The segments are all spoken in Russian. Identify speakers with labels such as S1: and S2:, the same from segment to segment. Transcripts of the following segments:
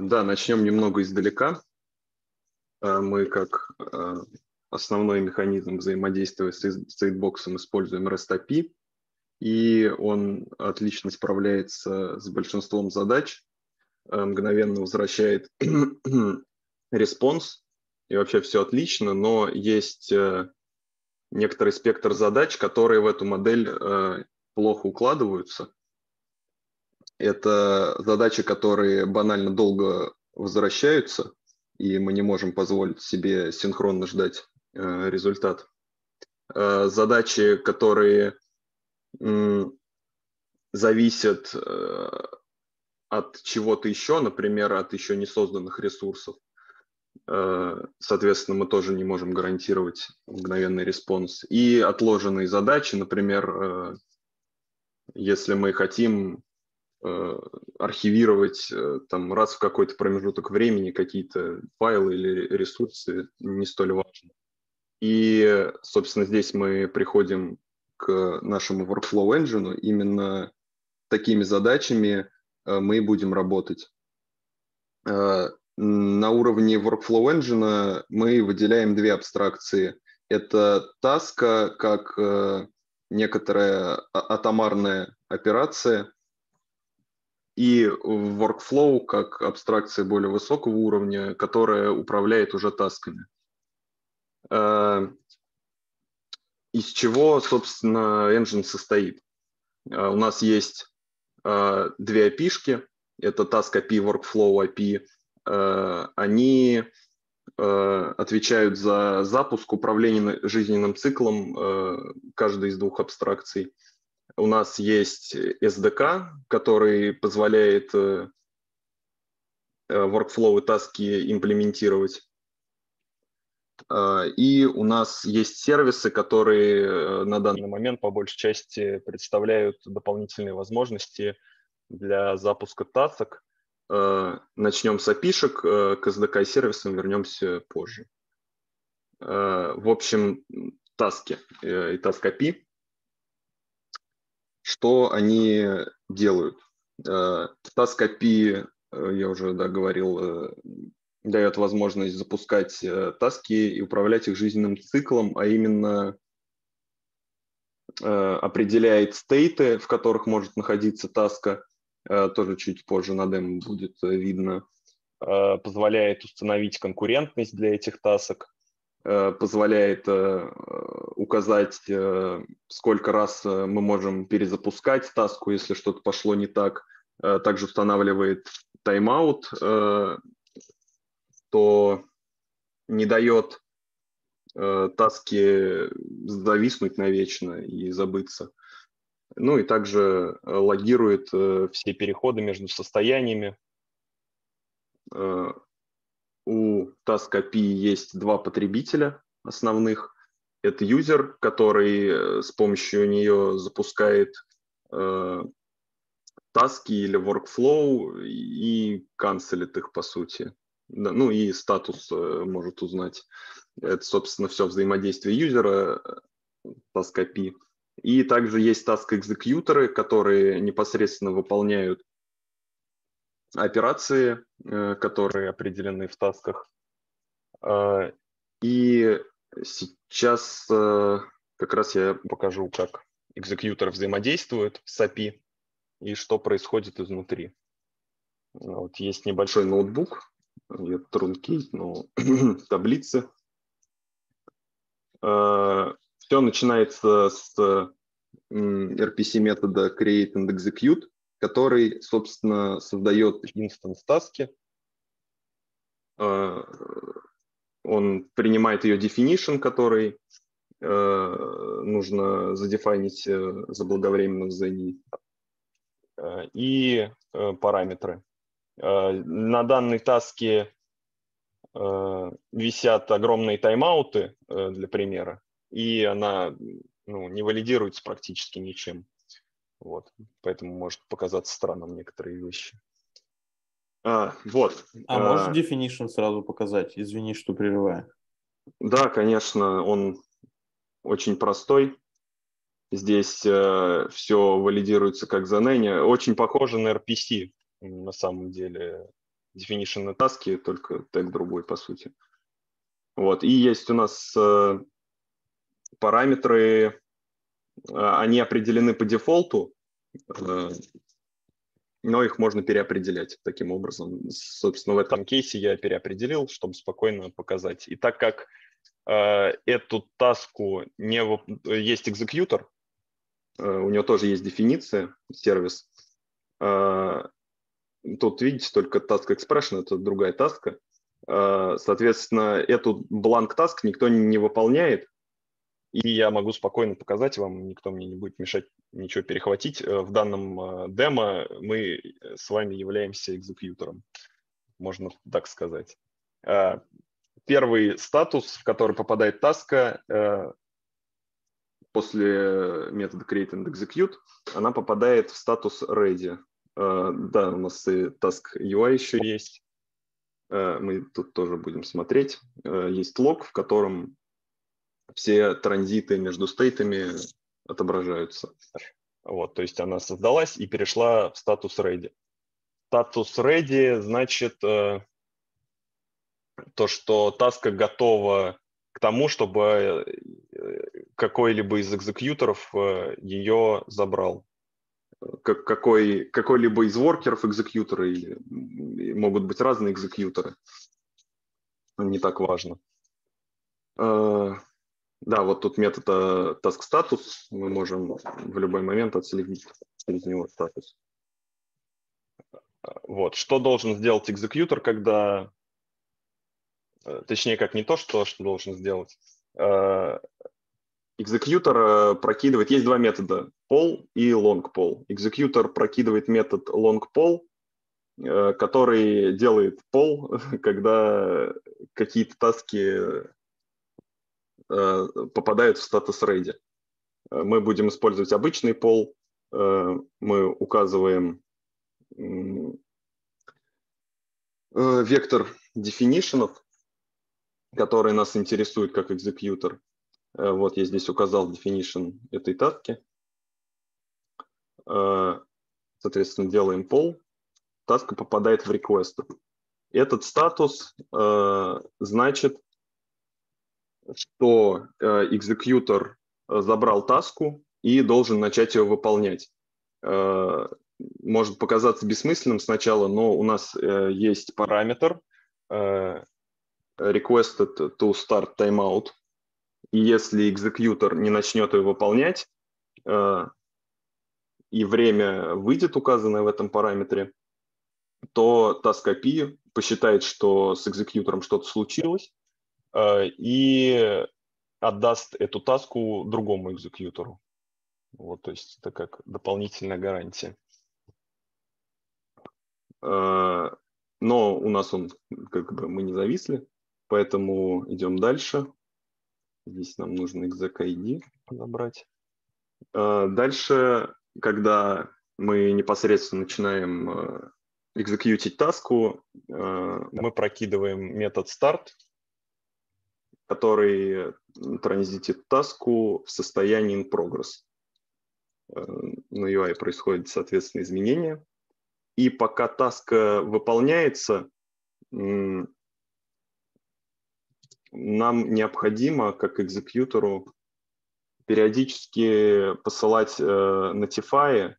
S1: Да, начнем немного издалека. Мы как основной механизм взаимодействия с Aidbox используем REST API, и он отлично справляется с большинством задач, мгновенно возвращает response, и вообще все отлично, но есть некоторый спектр задач, которые в эту модель плохо укладываются. Это задачи, которые банально долго возвращаются, и мы не можем позволить себе синхронно ждать э, результат. Задачи, которые зависят от чего-то еще, например, от еще не созданных ресурсов. Э, соответственно, мы тоже не можем гарантировать мгновенный response. И отложенные задачи, например, э, если мы хотим э, архивировать там раз в какой-то промежуток времени какие-то файлы или ресурсы, не столь важно. И, собственно, здесь мы приходим к нашему workflow engine. Именно такими задачами мы будем работать на уровне Workflow Engine мы выделяем две абстракции. Это таска как э, некоторая атомарная операция и Workflow как абстракция более высокого уровня, которая управляет уже тасками. Э, из чего, собственно, engine состоит? Э, у нас есть две API, это Task API, Workflow API – Э, они э, отвечают за запуск, управление жизненным циклом э, каждой из двух абстракций. У нас есть SDK, который позволяет workflow и таски имплементировать. И у нас есть сервисы, которые на данный момент по большей части представляют дополнительные возможности для запуска тасок Э, начнем с э, к SDK сервисам вернемся позже. Э, в общем, таски и task API. Что они делают? Task API, я уже да, говорил, дает возможность запускать таски и управлять их жизненным циклом, а именно определяет стейты, в которых может находиться таска, Э, тоже чуть позже на демо будет э, видно, э, позволяет установить конкурентность для этих тасок, позволяет указать, сколько раз мы можем перезапускать таску, если что-то пошло не так, также устанавливает тайм-аут, то не дает таски зависнуть навечно и забыться. Ну и также э, логирует э, все переходы между состояниями. Э, у Task API есть два потребителя основных. Это юзер, который с помощью нее запускает таски или workflow и канцелит их по сути. ну и статус может узнать. Это, собственно, все взаимодействие юзера, Task API. И также есть task-экзекьюторы, которые непосредственно выполняют операции, э, которые определены в тасках. А, и сейчас э, как раз я покажу, как экзекьютор взаимодействует с API и что происходит изнутри. Вот есть небольшой ноутбук, трункейт, но таблицы. А, все начинается с RPC метода create and execute, который, собственно, создает instance таски. А, он принимает ее definition, который а, нужно задефайнить э, заблаговременно в ZENI, а, и э, параметры. На данной таске висят огромные тайм-ауты э, для примера и она ну, не валидируется практически ничем. Вот. Поэтому может показаться странным некоторые вещи.
S2: А, вот. А, а можешь definition сразу показать? Извини, что прерываю.
S1: Да, конечно, он очень простой. Здесь э, все валидируется как за Nene. Очень похоже на RPC на самом деле. definition на таске, только тег другой, по сути. Вот. И есть у нас э, параметры, они определены по дефолту, э, но их можно переопределять таким образом. Собственно, в этом кейсе я переопределил, чтобы спокойно показать. И так как э, эту таску не есть экзекьютор, э, у него тоже есть дефиниция, сервис. Тут видите только task expression, это другая таска. Соответственно, эту blank task никто не выполняет, и я могу спокойно показать вам, никто мне не будет мешать ничего перехватить. Э, в данном э, демо мы с вами являемся экзекьютором, можно так сказать. Э, первый статус, в который попадает таска, после метода create and execute, она попадает в статус ready. Да, у нас и task UI еще есть. Мы тут тоже будем смотреть. Есть лог, в котором все транзиты между стейтами отображаются. Вот, то есть она создалась и перешла в статус ready. Статус ready значит э, то, что таска готова к тому, чтобы э, какой-либо из экзекьюторов э, ее забрал. Как, какой, какой-либо из воркеров экзекьютора или могут быть разные экзекьюторы. Не так важно. Да, вот тут метод э, task status. Мы можем в любой момент отследить из него статус. Вот. Что должен сделать экзекьютор, когда... Э, точнее, как не то, что, что должен сделать. Э, экзекьютор прокидывает... Есть два метода. Poll и long poll. Экзекьютор прокидывает метод long poll, который делает poll, когда какие-то таски попадают в статус ready. Э, мы будем использовать обычный пол. Э, мы указываем вектор definition, который нас интересует как экзекьютор. Вот я здесь указал definition этой таски. Соответственно, делаем пол. Таска попадает в request. Этот статус значит, что э, экзекьютор э, забрал таску и должен начать ее выполнять. Э, может показаться бессмысленным сначала, но у нас есть параметр requested to start timeout. И если экзекьютор не начнет ее выполнять, и время выйдет указанное в этом параметре, то task посчитает, что с экзекьютором что-то случилось, и отдаст эту таску другому экзекьютору. Вот, то есть это как дополнительная гарантия. Э, но у нас он, как бы мы не зависли, поэтому идем дальше. Здесь нам нужно exec ID набрать. Э, дальше, когда мы непосредственно начинаем экзекьютить таску, мы прокидываем метод start, который транзитит таску в состоянии in progress. Э, на UI происходят, соответственно, изменения. И пока таска выполняется, нам необходимо, как экзекьютору, периодически посылать э, notify,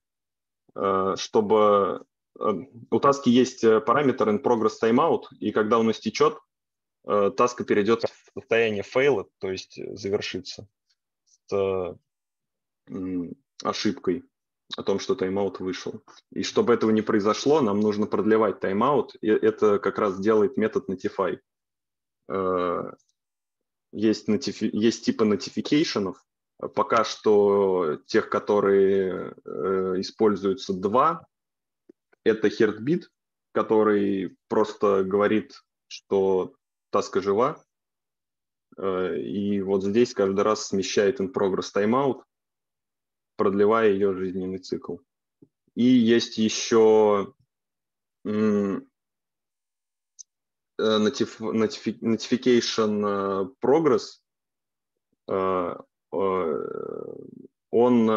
S1: э, чтобы у таски есть параметр in progress timeout, и когда он истечет, таска перейдет состояние fail а, то есть э, завершится с ошибкой о том, что тайм-аут вышел. И чтобы этого не произошло, нам нужно продлевать тайм-аут, и это как раз делает метод notify. Э, есть, notifi- есть типы notification ов, пока что тех, которые э, используются два, это heartbeat, который просто говорит, что таска жива, и вот здесь каждый раз смещает in progress timeout, продлевая ее жизненный цикл. И есть еще э, notification э, progress. Он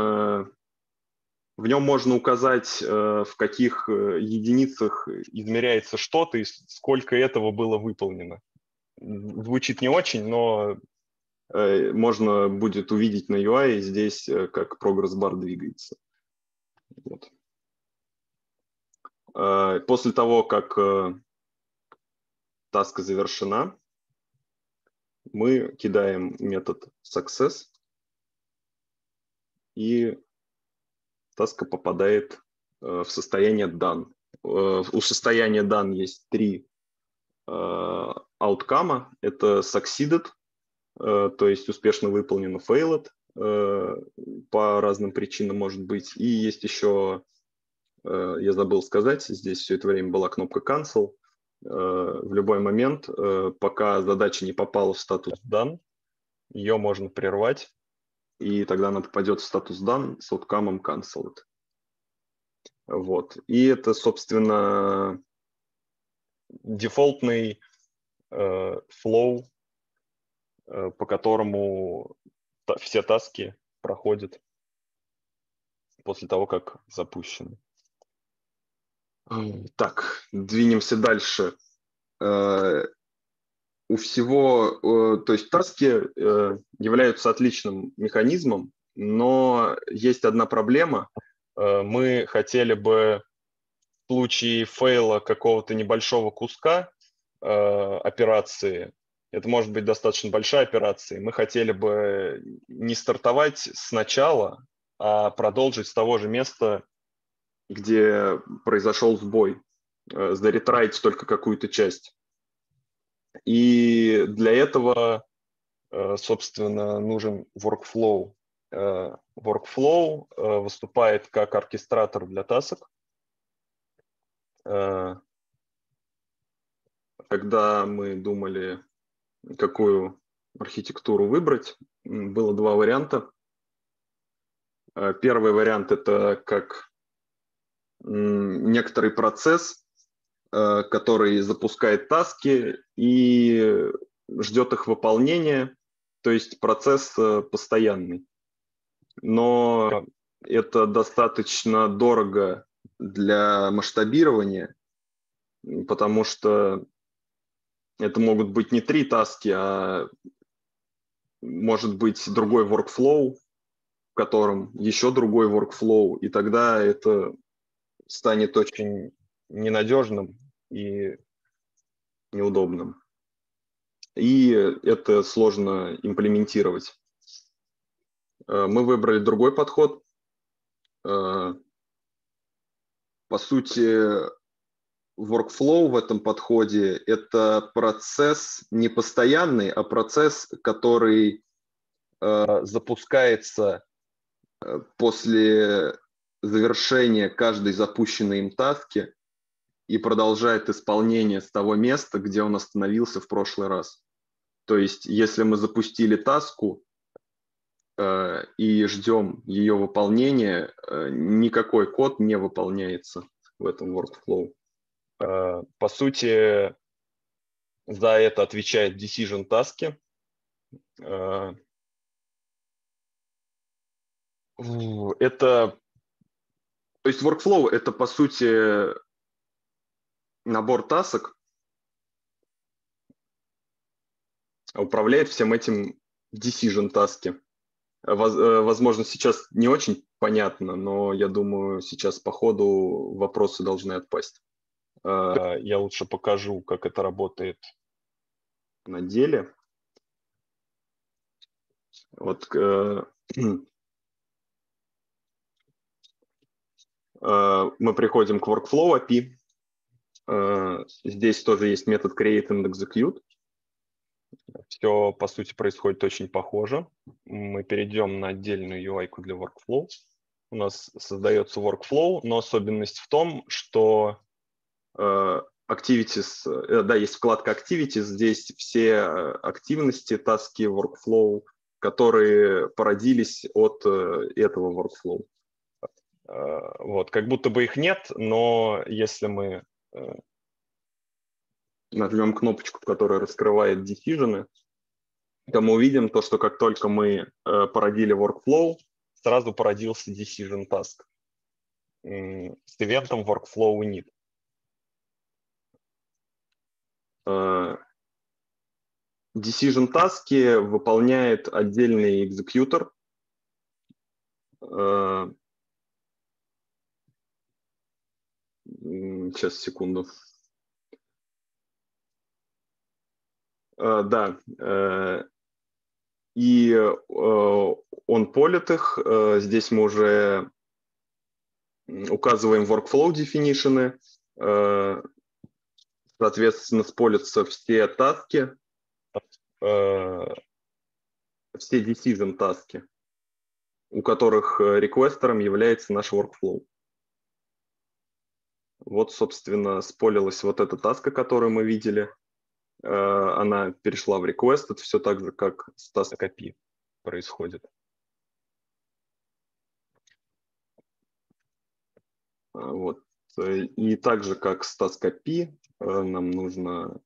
S1: В нем можно указать, э, в каких э, единицах измеряется что-то и сколько этого было выполнено. Звучит не очень, но э, можно будет увидеть на UI здесь, как прогресс-бар двигается. Вот. После того, как таска завершена, мы кидаем метод success и таска попадает э, в состояние done. Э, у состояния done есть три ауткама. Э, Это succeeded, то есть успешно выполнено, failed, по разным причинам может быть. И есть еще, я забыл сказать, здесь все это время была кнопка cancel. В любой момент, пока задача не попала в статус done, ее можно прервать и тогда она попадет в статус дан с outcome cancelled. Вот. И это, собственно, дефолтный э, флоу, э, по которому все таски проходят после того, как запущены. Так, двинемся дальше. Э, у всего, э, то есть таски э, являются отличным механизмом, но есть одна проблема. Э, мы хотели бы в случае фейла какого-то небольшого куска операции, это может быть достаточно большая операция, мы хотели бы не стартовать сначала, а продолжить с того же места, где произошел сбой, заретрайить только какую-то часть. И для этого, э, собственно, нужен workflow. Э, workflow э, выступает как оркестратор для тасок. Когда мы думали, какую архитектуру выбрать, было два варианта. Первый вариант – это как некоторый процесс, Э, который запускает таски и ждет их выполнения, то есть процесс э, постоянный. Но это достаточно дорого для масштабирования, потому что это могут быть не три таски, а может быть другой workflow, в котором еще другой workflow, и тогда это станет очень ненадежным и неудобным. И это сложно имплементировать. Э, мы выбрали другой подход. Э, по сути, workflow в этом подходе – это процесс не постоянный, а процесс, который э, запускается после завершения каждой запущенной им таски и продолжает исполнение с того места, где он остановился в прошлый раз. То есть, если мы запустили таску э, и ждем ее выполнения, э, никакой код не выполняется в этом workflow. Э, по сути, за это отвечает decision таски. Э, это, то есть workflow это по сути набор тасок управляет всем этим decision таски. Э, возможно, сейчас не очень понятно, но я думаю, сейчас по ходу вопросы должны отпасть. Э, я лучше покажу, как это работает на деле. Вот э, мы приходим к Workflow API, Э, здесь тоже есть метод create and execute. Все, по сути, происходит очень похоже. Мы перейдем на отдельную UI для workflow. У нас создается workflow, но особенность в том, что э, activities, э, да, есть вкладка activities, здесь все активности, таски, workflow, которые породились от этого workflow. Вот, как будто бы их нет, но если мы Э, нажмем кнопочку, которая раскрывает decision, то мы увидим то, что как только мы э, породили workflow, сразу породился decision task.
S3: с ивентом workflow init.
S1: Decision таски выполняет отдельный экзекьютор. Сейчас, секунду. Да, и он полит их. Здесь мы уже указываем workflow definition, соответственно, сполятся все таски, все decision таски, у которых реквестером является наш workflow. Вот, собственно, сполилась вот эта таска, которую мы видели. Она перешла в request. Это все так же, как с task API происходит. Вот. И так же, как с task API, нам нужно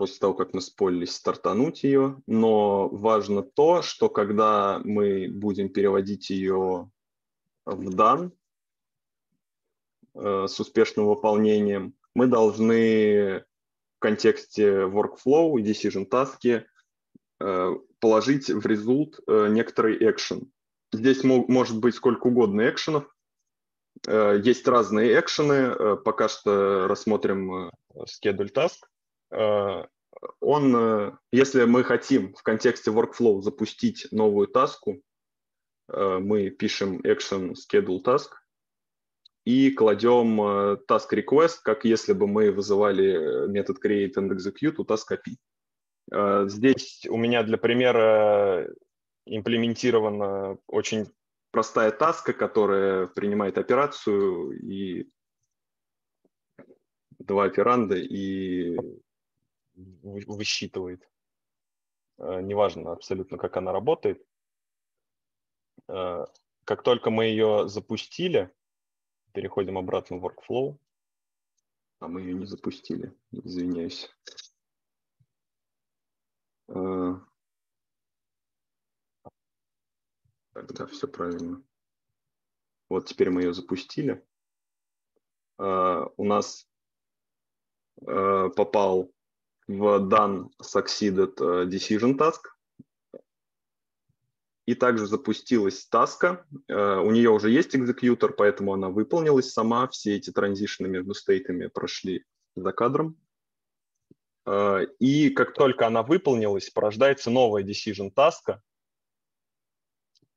S1: после того, как мы спорились, стартануть ее. Но важно то, что когда мы будем переводить ее в дан э, с успешным выполнением, мы должны в контексте workflow и decision task э, положить в результат э, некоторый action. Здесь может быть сколько угодно экшенов. Э, есть разные экшены. Э, пока что рассмотрим э, schedule task. Он, если мы хотим в контексте workflow запустить новую таску, мы пишем action schedule task и кладем task request, как если бы мы вызывали метод create and execute у task API. Здесь у меня для примера имплементирована очень простая таска, которая принимает операцию и два операнда и высчитывает. Э, неважно абсолютно, как она работает. Э, как только мы ее запустили, переходим обратно в workflow. А мы ее не запустили, извиняюсь. Тогда все правильно. Вот теперь мы ее запустили. У нас попал в done succeeded э, decision task. И также запустилась таска. Э, у нее уже есть экзекьютор, поэтому она выполнилась сама. Все эти транзишны между стейтами прошли за кадром. И как только она выполнилась, порождается новая decision таска.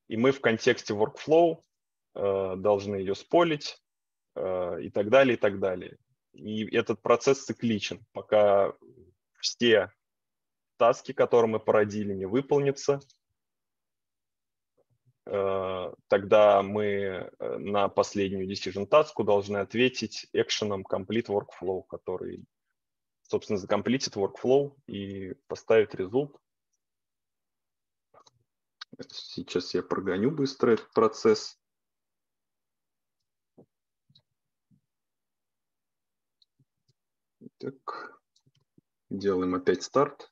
S1: И мы в контексте workflow должны ее сполить и так далее, и так далее. И этот процесс цикличен, пока все таски, которые мы породили, не выполнятся, э, тогда мы э, на последнюю decision таску должны ответить экшеном complete workflow, который, собственно, закомплитит workflow и поставит результат. Сейчас я прогоню быстро этот процесс. Так. Делаем опять старт.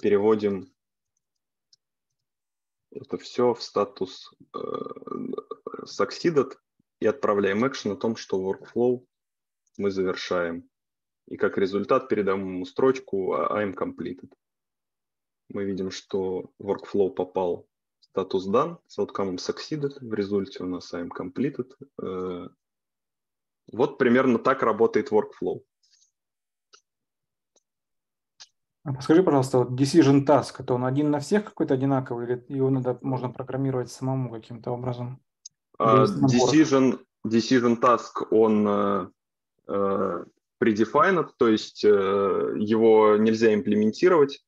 S1: Переводим это все в статус э, succeeded и отправляем action о том, что workflow мы завершаем. И как результат передаем ему строчку I'm completed. Мы видим, что workflow попал в статус done с outcome succeeded. В результате у нас I'm completed. Э, вот примерно так работает workflow.
S4: А подскажи, пожалуйста, вот decision task, это он один на всех какой-то одинаковый, или его надо, можно программировать самому каким-то образом?
S1: Uh, decision, decision task, он uh, uh, predefined, то есть uh, его нельзя имплементировать.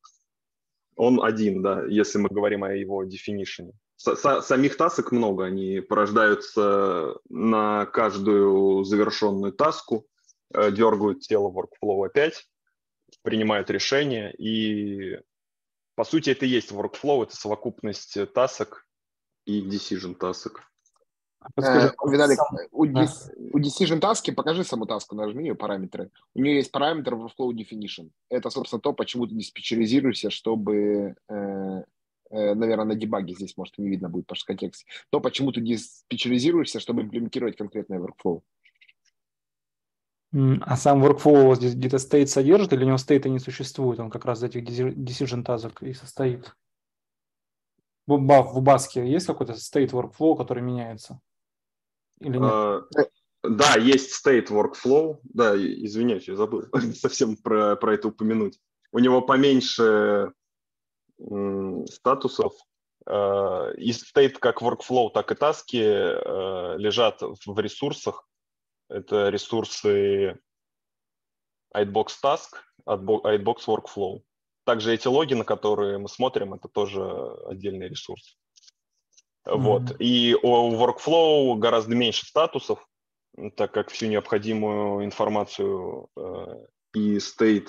S1: Он один, да, если мы говорим о его definition самих тасок много, они порождаются на каждую завершенную таску, э, дергают тело workflow опять, принимают решение, и по сути это и есть workflow, это совокупность тасок и decision тасок.
S5: А подскажи, э, Виталик, сам... у, да. у Decision таски покажи саму таску, нажми ее параметры. У нее есть параметр workflow definition. Это, собственно, то, почему ты диспетчеризируешься, чтобы э, э, наверное, на дебаге здесь, может, не видно будет, потому что контекст, то почему ты диспетчеризируешься, чтобы имплементировать конкретный workflow.
S4: А сам workflow здесь где-то стоит содержит или у него стейта не существует? Он как раз из этих decision тазок и состоит. В, в баске есть какой-то state workflow, который меняется?
S1: Или нет? Uh, да, есть state workflow. Да, извиняюсь, я забыл совсем про, про это упомянуть. У него поменьше статусов. Uh, и state как workflow, так и таски uh, лежат в ресурсах. Это ресурсы Itebox Task, Itebox Workflow. Также эти логи, на которые мы смотрим, это тоже отдельный ресурс. Mm-hmm. Вот. И у Workflow гораздо меньше статусов, так как всю необходимую информацию э, и state,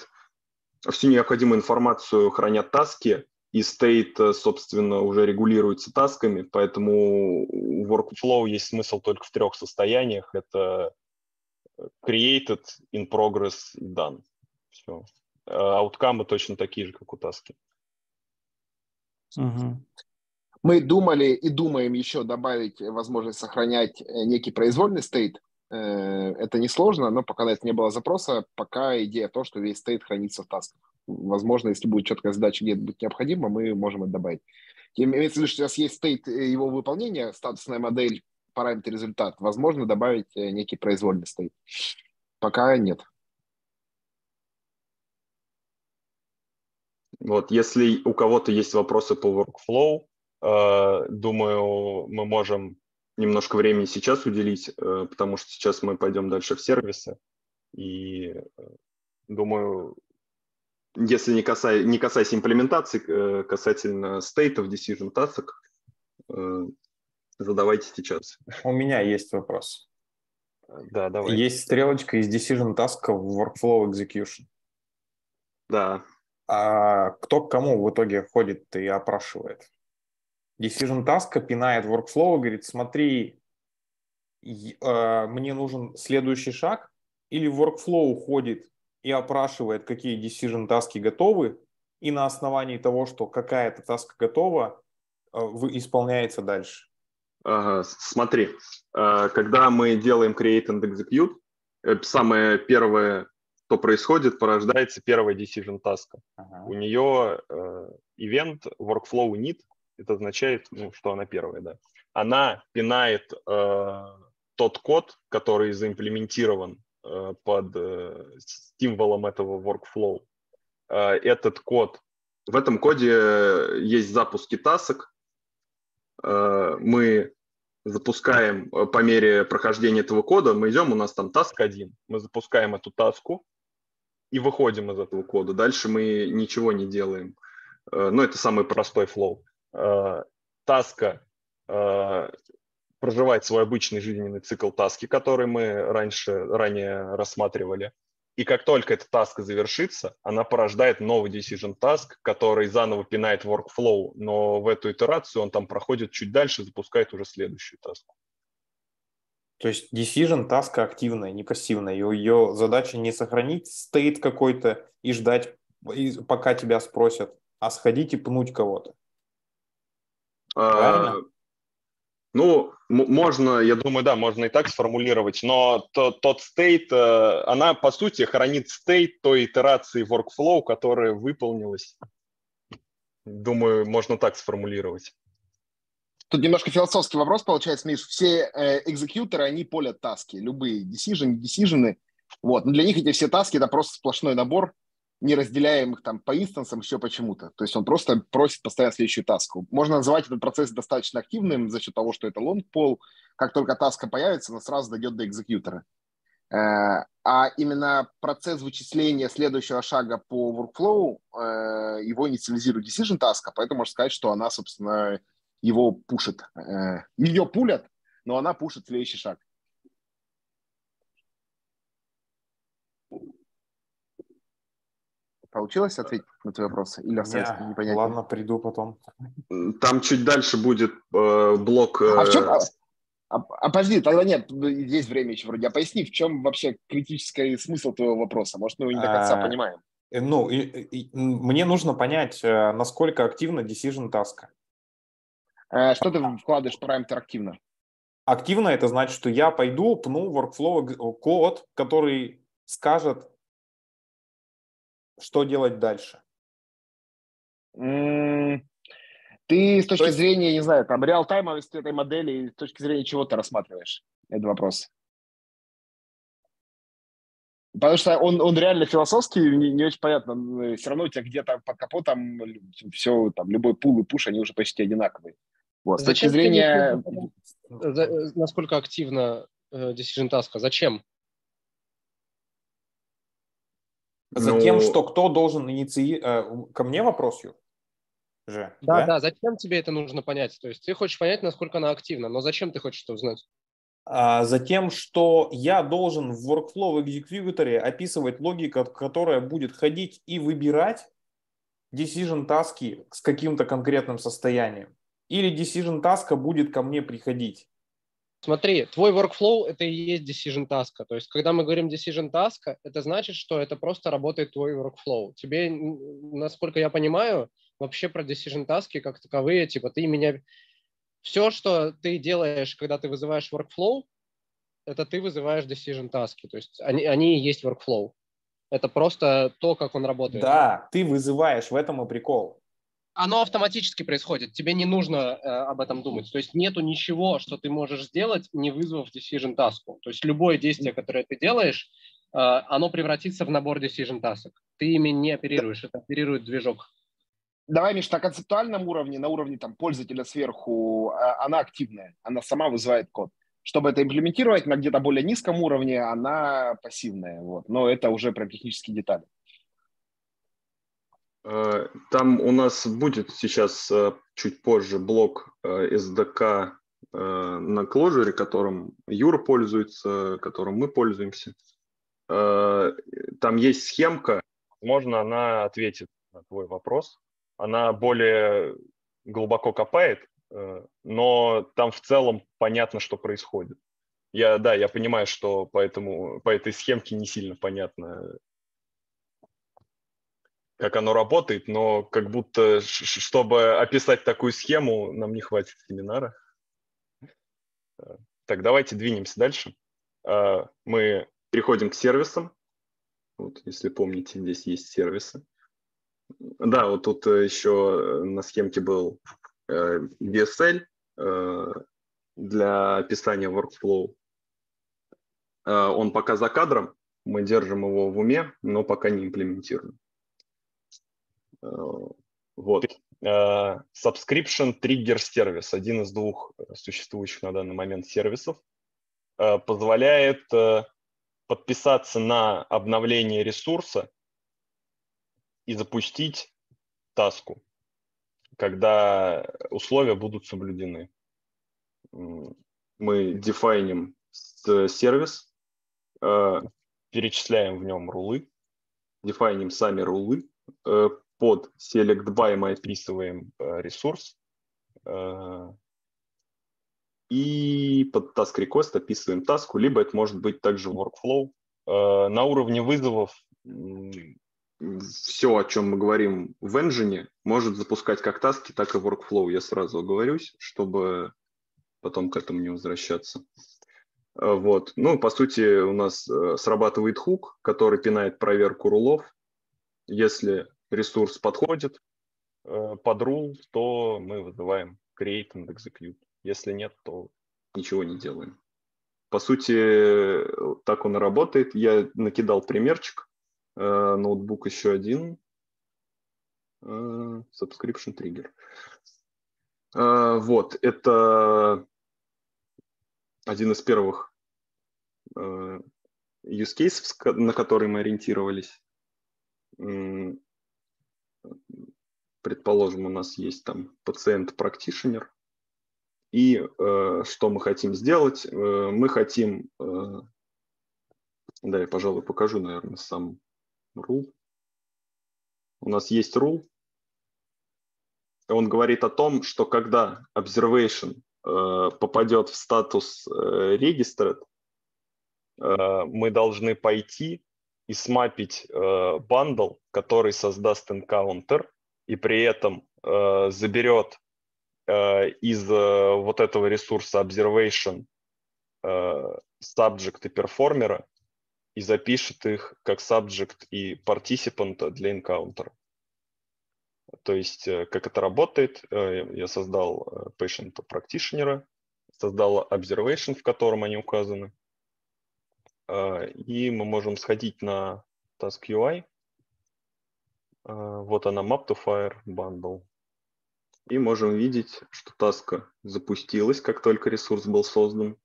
S1: всю необходимую информацию хранят таски, и state, собственно, уже регулируется тасками, поэтому у Workflow есть смысл только в трех состояниях. Это created, in progress и done. Все. Ауткамы точно такие же, как у таски.
S5: Угу. Мы думали и думаем еще добавить возможность сохранять э, некий произвольный стейт. Э, это несложно, но пока на это не было запроса, пока идея то, что весь стейт хранится в тасках. Возможно, если будет четкая задача где-то будет необходимо, мы можем это добавить. Имеется в виду, что сейчас есть стейт э, его выполнения, статусная модель, параметр результат. Возможно, добавить некий произвольный стейт. Пока нет.
S1: Вот, если у кого-то есть вопросы по workflow, э, думаю, мы можем немножко времени сейчас уделить, э, потому что сейчас мы пойдем дальше в сервисы. И э, думаю, если не, касая, не касаясь имплементации, э, касательно стейтов, decision тасок, э, задавайте сейчас.
S2: У меня есть вопрос.
S1: Да, давай.
S2: Есть стрелочка из decision task в workflow execution.
S1: Да
S2: а кто к кому в итоге ходит и опрашивает. Decision Task пинает workflow и говорит, смотри, э, мне нужен следующий шаг, или workflow уходит и опрашивает, какие decision таски готовы, и на основании того, что какая-то таска готова, э, исполняется дальше.
S1: Ага, смотри, э, когда мы делаем create and execute, самое первое что происходит, порождается первая decision task. Ага. У нее event workflow need, это означает, ну, что она первая, да. Она пинает э, тот код, который заимплементирован э, под э, символом этого workflow. Э, этот код, в этом коде есть запуски тасок. Э, мы запускаем э, по мере прохождения этого кода, мы идем, у нас там task 1. Мы запускаем эту таску, и выходим из этого кода. Дальше мы ничего не делаем. Э, ну, это самый простой flow. Э, таска э, проживает свой обычный жизненный цикл таски, который мы раньше, ранее рассматривали. И как только эта таска завершится, она порождает новый decision task, который заново пинает workflow, но в эту итерацию он там проходит чуть дальше, запускает уже следующую таску.
S2: То есть decision таска активная, не пассивная. Ее, ее задача не сохранить стоит какой-то и ждать, пока тебя спросят, а сходить и пнуть кого-то.
S1: А, ну, можно, я думаю, да, можно и так сформулировать, но то, тот стейт, э, она, по сути, хранит стейт той итерации workflow, которая выполнилась. Думаю, можно так сформулировать.
S5: Тут немножко философский вопрос получается, Миш. Все э, экзекьюторы, они полят таски, любые decision, decision. Вот. Но для них эти все таски – это просто сплошной набор, не разделяем их там по инстансам, еще почему-то. То есть он просто просит поставить следующую таску. Можно называть этот процесс достаточно активным за счет того, что это long пол. Как только таска появится, она сразу дойдет до экзекьютора. Э, а именно процесс вычисления следующего шага по workflow, э, его инициализирует decision таска, поэтому можно сказать, что она, собственно, его пушит. Э, Ее пулят, но она пушит следующий шаг. Получилось ответить на твой вопрос? Или
S2: остается yeah, непонятно? Ладно, приду потом.
S1: Там чуть дальше будет э, блок... Э...
S5: А в чем... А, а, а подожди, тогда нет, есть время еще вроде. А поясни, в чем вообще критический смысл твоего вопроса? Может, мы его не до конца а, понимаем?
S2: ну, и, и, мне нужно понять, э, насколько активна decision таска.
S5: Э, что ты вкладываешь в параметр активно?
S2: Активно это значит, что я пойду, пну workflow код, который скажет, что делать дальше.
S5: Ты с точки есть... зрения, не знаю, там, реал-таймовости этой модели, с точки зрения чего ты рассматриваешь этот вопрос? Потому что он, он реально философский, не, не очень понятно. Все равно у тебя где-то под капотом все, там, любой пул и пуш, они уже почти одинаковые. Вот. С точки зрения...
S6: Насколько активно э, Decision Task? Зачем?
S2: Затем, ну... что кто должен инициировать... Э, ко мне вопрос, Ю?
S6: Же, да, да, да, зачем тебе это нужно понять? То есть ты хочешь понять, насколько она активна, но зачем ты хочешь это узнать?
S2: А, затем, что я должен в workflow в экзекьюторе описывать логику, которая будет ходить и выбирать decision таски с каким-то конкретным состоянием. Или decision таска будет ко мне приходить.
S6: Смотри, твой workflow – это и есть decision task. То есть, когда мы говорим decision task, это значит, что это просто работает твой workflow. Тебе, насколько я понимаю, вообще про decision таски как таковые, типа ты меня... Все, что ты делаешь, когда ты вызываешь workflow, это ты вызываешь decision таски. То есть они, они и есть workflow. Это просто то, как он работает.
S2: Да, ты вызываешь, в этом и прикол
S6: оно автоматически происходит. Тебе не нужно э, об этом думать. То есть нету ничего, что ты можешь сделать, не вызвав decision task. То есть любое действие, которое ты делаешь, э, оно превратится в набор decision task. Ты ими не оперируешь, это оперирует движок.
S5: Давай, Миш, на концептуальном уровне, на уровне там, пользователя сверху, э, она активная, она сама вызывает код. Чтобы это имплементировать на где-то более низком уровне, она пассивная. Вот. Но это уже прям технические детали.
S1: Э, там у нас будет сейчас э, чуть позже блок SDK э, на Clojure, которым Юра пользуется, которым мы пользуемся. Там есть схемка, возможно, она ответит на твой вопрос. Она более глубоко копает, но там в целом понятно, что происходит. Я, да, я понимаю, что поэтому, по этой схемке не сильно понятно, как оно работает, но как будто, чтобы описать такую схему, нам не хватит семинара. Э, так, давайте двинемся дальше. Э, мы переходим к сервисам. Вот, если помните, здесь есть сервисы. Да, вот тут еще на схемке был VSL э, для описания workflow. Он пока за кадром, мы держим его в уме, но пока не имплементируем. Э, вот. Э, subscription Trigger сервис, один из двух существующих на данный момент сервисов, э, позволяет подписаться на обновление ресурса и запустить таску, когда условия будут соблюдены. Мы дефайним сервис, перечисляем в нем рулы, дефайним сами рулы, под select by мы описываем э, ресурс, э, и под task request описываем таску, либо это может быть также workflow. Э, на уровне вызовов все, о чем мы говорим в engine, может запускать как таски, так и workflow. Я сразу оговорюсь, чтобы потом к этому не возвращаться. Вот. Ну, по сути, у нас срабатывает хук, который пинает проверку рулов. Если ресурс подходит э, под rule, то мы вызываем create and execute. Если нет, то ничего не делаем. По сути, так он и работает. Я накидал примерчик. Э, ноутбук еще один. Э, subscription trigger. Вот, это один из первых use cases, на которые мы ориентировались предположим, у нас есть там пациент-практишенер, и э, что мы хотим сделать? Э, мы хотим, э, да, я, пожалуй, покажу, наверное, сам rule. У нас есть rule. Он говорит о том, что когда observation э, попадет в статус э, registered, э, мы должны пойти и смапить э, бандл, который создаст encounter, и при этом э, заберет э, из э, вот этого ресурса observation э, subject и перформера и запишет их как subject и participant для encounter. То есть, э, как это работает, э, я создал э, patient practitioner, создал observation, в котором они указаны, и мы можем сходить на Task UI. Вот она, map to fire bundle. И можем видеть, что таска запустилась, как только ресурс был создан,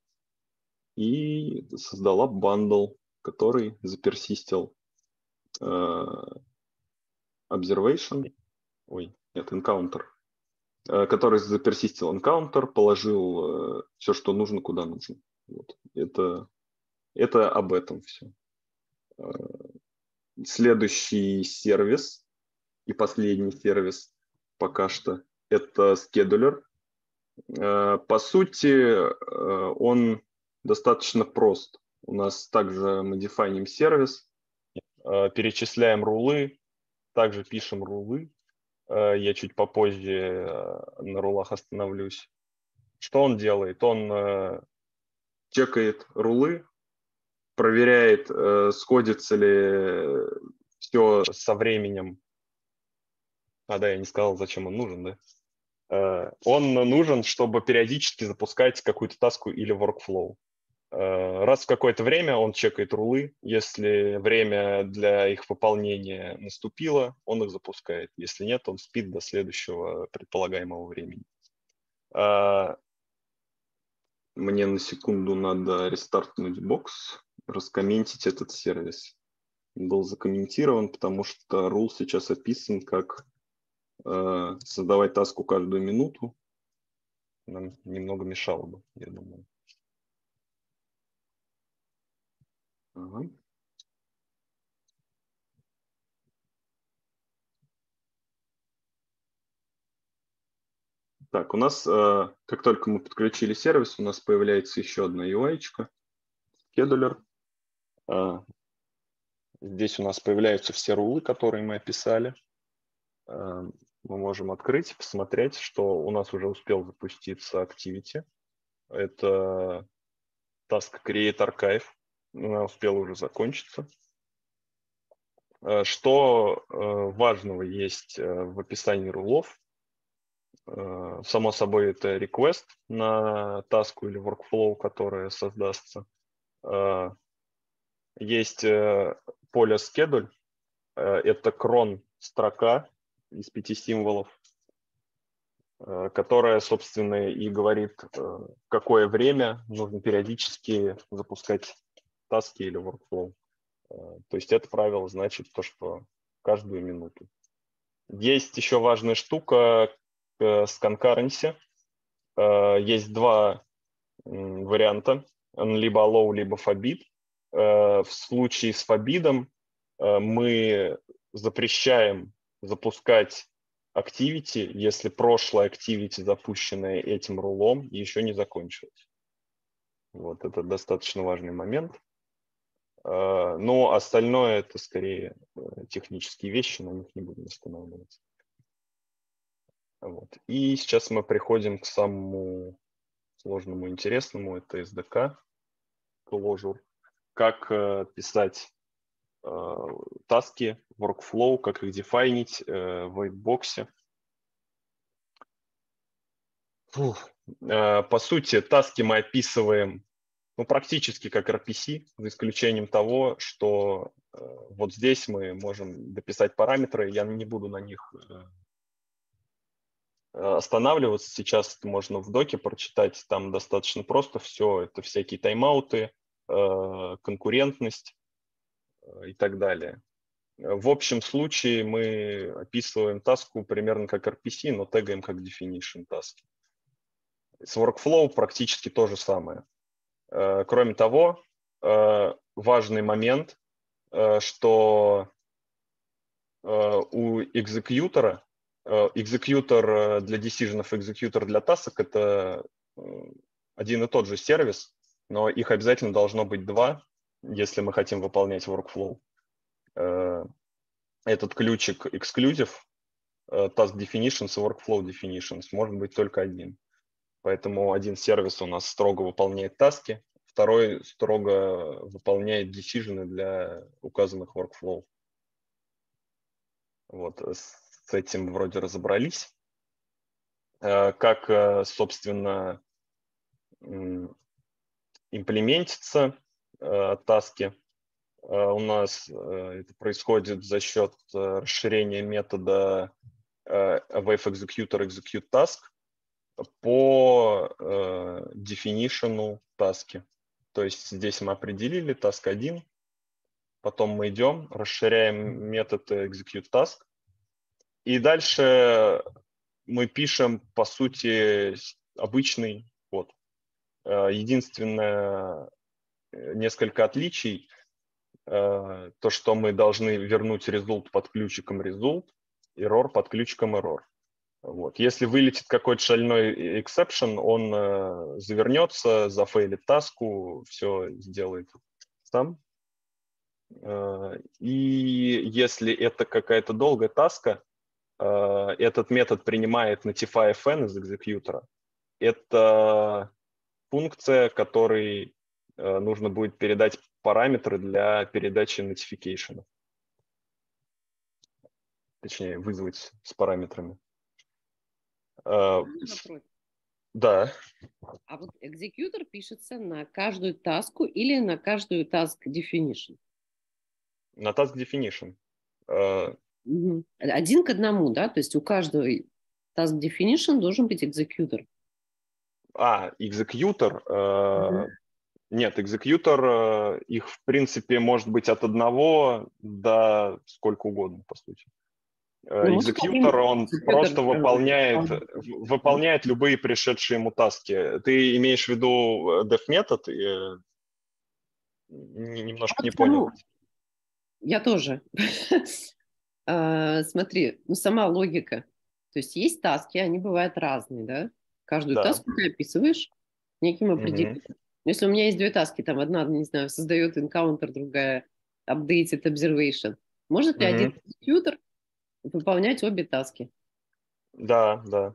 S1: и создала бандл, который заперсистил observation ой, нет, encounter, э, который заперсистил encounter, положил э, все, что нужно, куда нужно. Вот. Это, это об этом все. Э, следующий сервис и последний сервис пока что это scheduler. По сути, он достаточно прост. У нас также мы дефайним сервис, перечисляем рулы, также пишем рулы, Э, я чуть попозже э, на рулах остановлюсь. Что он делает? Он э, чекает рулы, проверяет, сходится ли все со временем. А, да, я не сказал, зачем он нужен, да? Он нужен, чтобы периодически запускать какую-то таску или workflow. Э, раз в какое-то время он чекает рулы. Если время для их выполнения наступило, он их запускает. Если нет, он спит до следующего предполагаемого времени. А, мне на секунду надо рестартнуть бокс, раскомментить этот сервис. был закомментирован, потому что рул сейчас описан как э, создавать таску каждую минуту. Нам немного мешало бы, я думаю. Ага. Так, у нас, э, как только мы подключили сервис, у нас появляется еще одна UI, -чка, scheduler. Э, здесь у нас появляются все рулы, которые мы описали. Мы можем открыть, посмотреть, что у нас уже успел запуститься Activity. Это Task Create Archive она успела уже закончиться. Э, что э, важного есть э, в описании рулов? Само собой, это request на таску или workflow, которая создастся. Есть поле schedule, это крон строка из пяти символов, которая, собственно, и говорит, какое время нужно периодически запускать таски или workflow. Э, то есть это правило значит то, что каждую минуту. Есть еще важная штука э, с concurrency. Э, есть два варианта, либо allow, либо forbid. В случае с forbid мы запрещаем запускать activity, если прошлое activity, запущенное этим рулом, еще не закончилось. Вот это достаточно важный момент. А, но остальное это скорее э, технические вещи, на них не будем останавливаться. Вот. И сейчас мы приходим к самому сложному интересному, это SDK, Clojure. Как э, писать таски, workflow, как их дефайнить э, в. Фух. Э, по сути, таски мы описываем ну, практически как RPC, за исключением того, что э, вот здесь мы можем дописать параметры, я не буду на них э, останавливаться. Сейчас это можно в доке прочитать, там достаточно просто все, это всякие тайм-ауты, э, конкурентность э, и так далее. В общем случае мы описываем таску примерно как RPC, но тегаем как definition таски. С workflow практически то же самое. Э, кроме того, э, важный момент, э, что у экзекьютора, экзекьютор для decision, экзекьютор для тасок – это один и тот же сервис, но их обязательно должно быть два, если мы хотим выполнять workflow. этот ключик exclusive, task definitions и workflow definitions может быть только один. Поэтому один сервис у нас строго выполняет таски, второй строго выполняет decision для указанных workflow. Вот, с этим вроде разобрались. Как, собственно, имплементится таски. У нас это происходит за счет расширения метода wave executor execute task по definition таски. То есть здесь мы определили task 1, потом мы идем, расширяем метод execute task, и дальше мы пишем, по сути, обычный код. Единственное, несколько отличий. То, что мы должны вернуть результат под ключиком result, error под ключиком error. Вот. Если вылетит какой-то шальной exception, он э, завернется, зафейлит таску, все сделает сам. Э, и если это какая-то долгая таска, э, этот метод принимает notify fn из экзекьютора. Это функция, которой э, нужно будет передать параметры для передачи notification. Точнее, вызвать с параметрами.
S7: Uh,
S1: да.
S7: А вот экзекьютор пишется на каждую таску или на каждую task definition?
S1: На task definition.
S7: Угу. Один к одному, да? То есть у каждого task definition должен быть экзекьютор.
S1: А, экзекьютор. Угу. Нет, экзекьютор, их в принципе может быть от одного до сколько угодно, по сути. Ну, экзекьютор, он просто выполняет, выполняет любые пришедшие ему таски. Ты имеешь в виду def метод? Немножко не понял.
S7: Я тоже. Смотри, ну сама логика. То есть есть таски, они бывают разные, да? Каждую да. таску ты описываешь неким определением. Если у меня есть две таски, там одна, не знаю, создает encounter, другая updated observation. Может ли mm один экзекьютор выполнять обе таски.
S1: Да, да.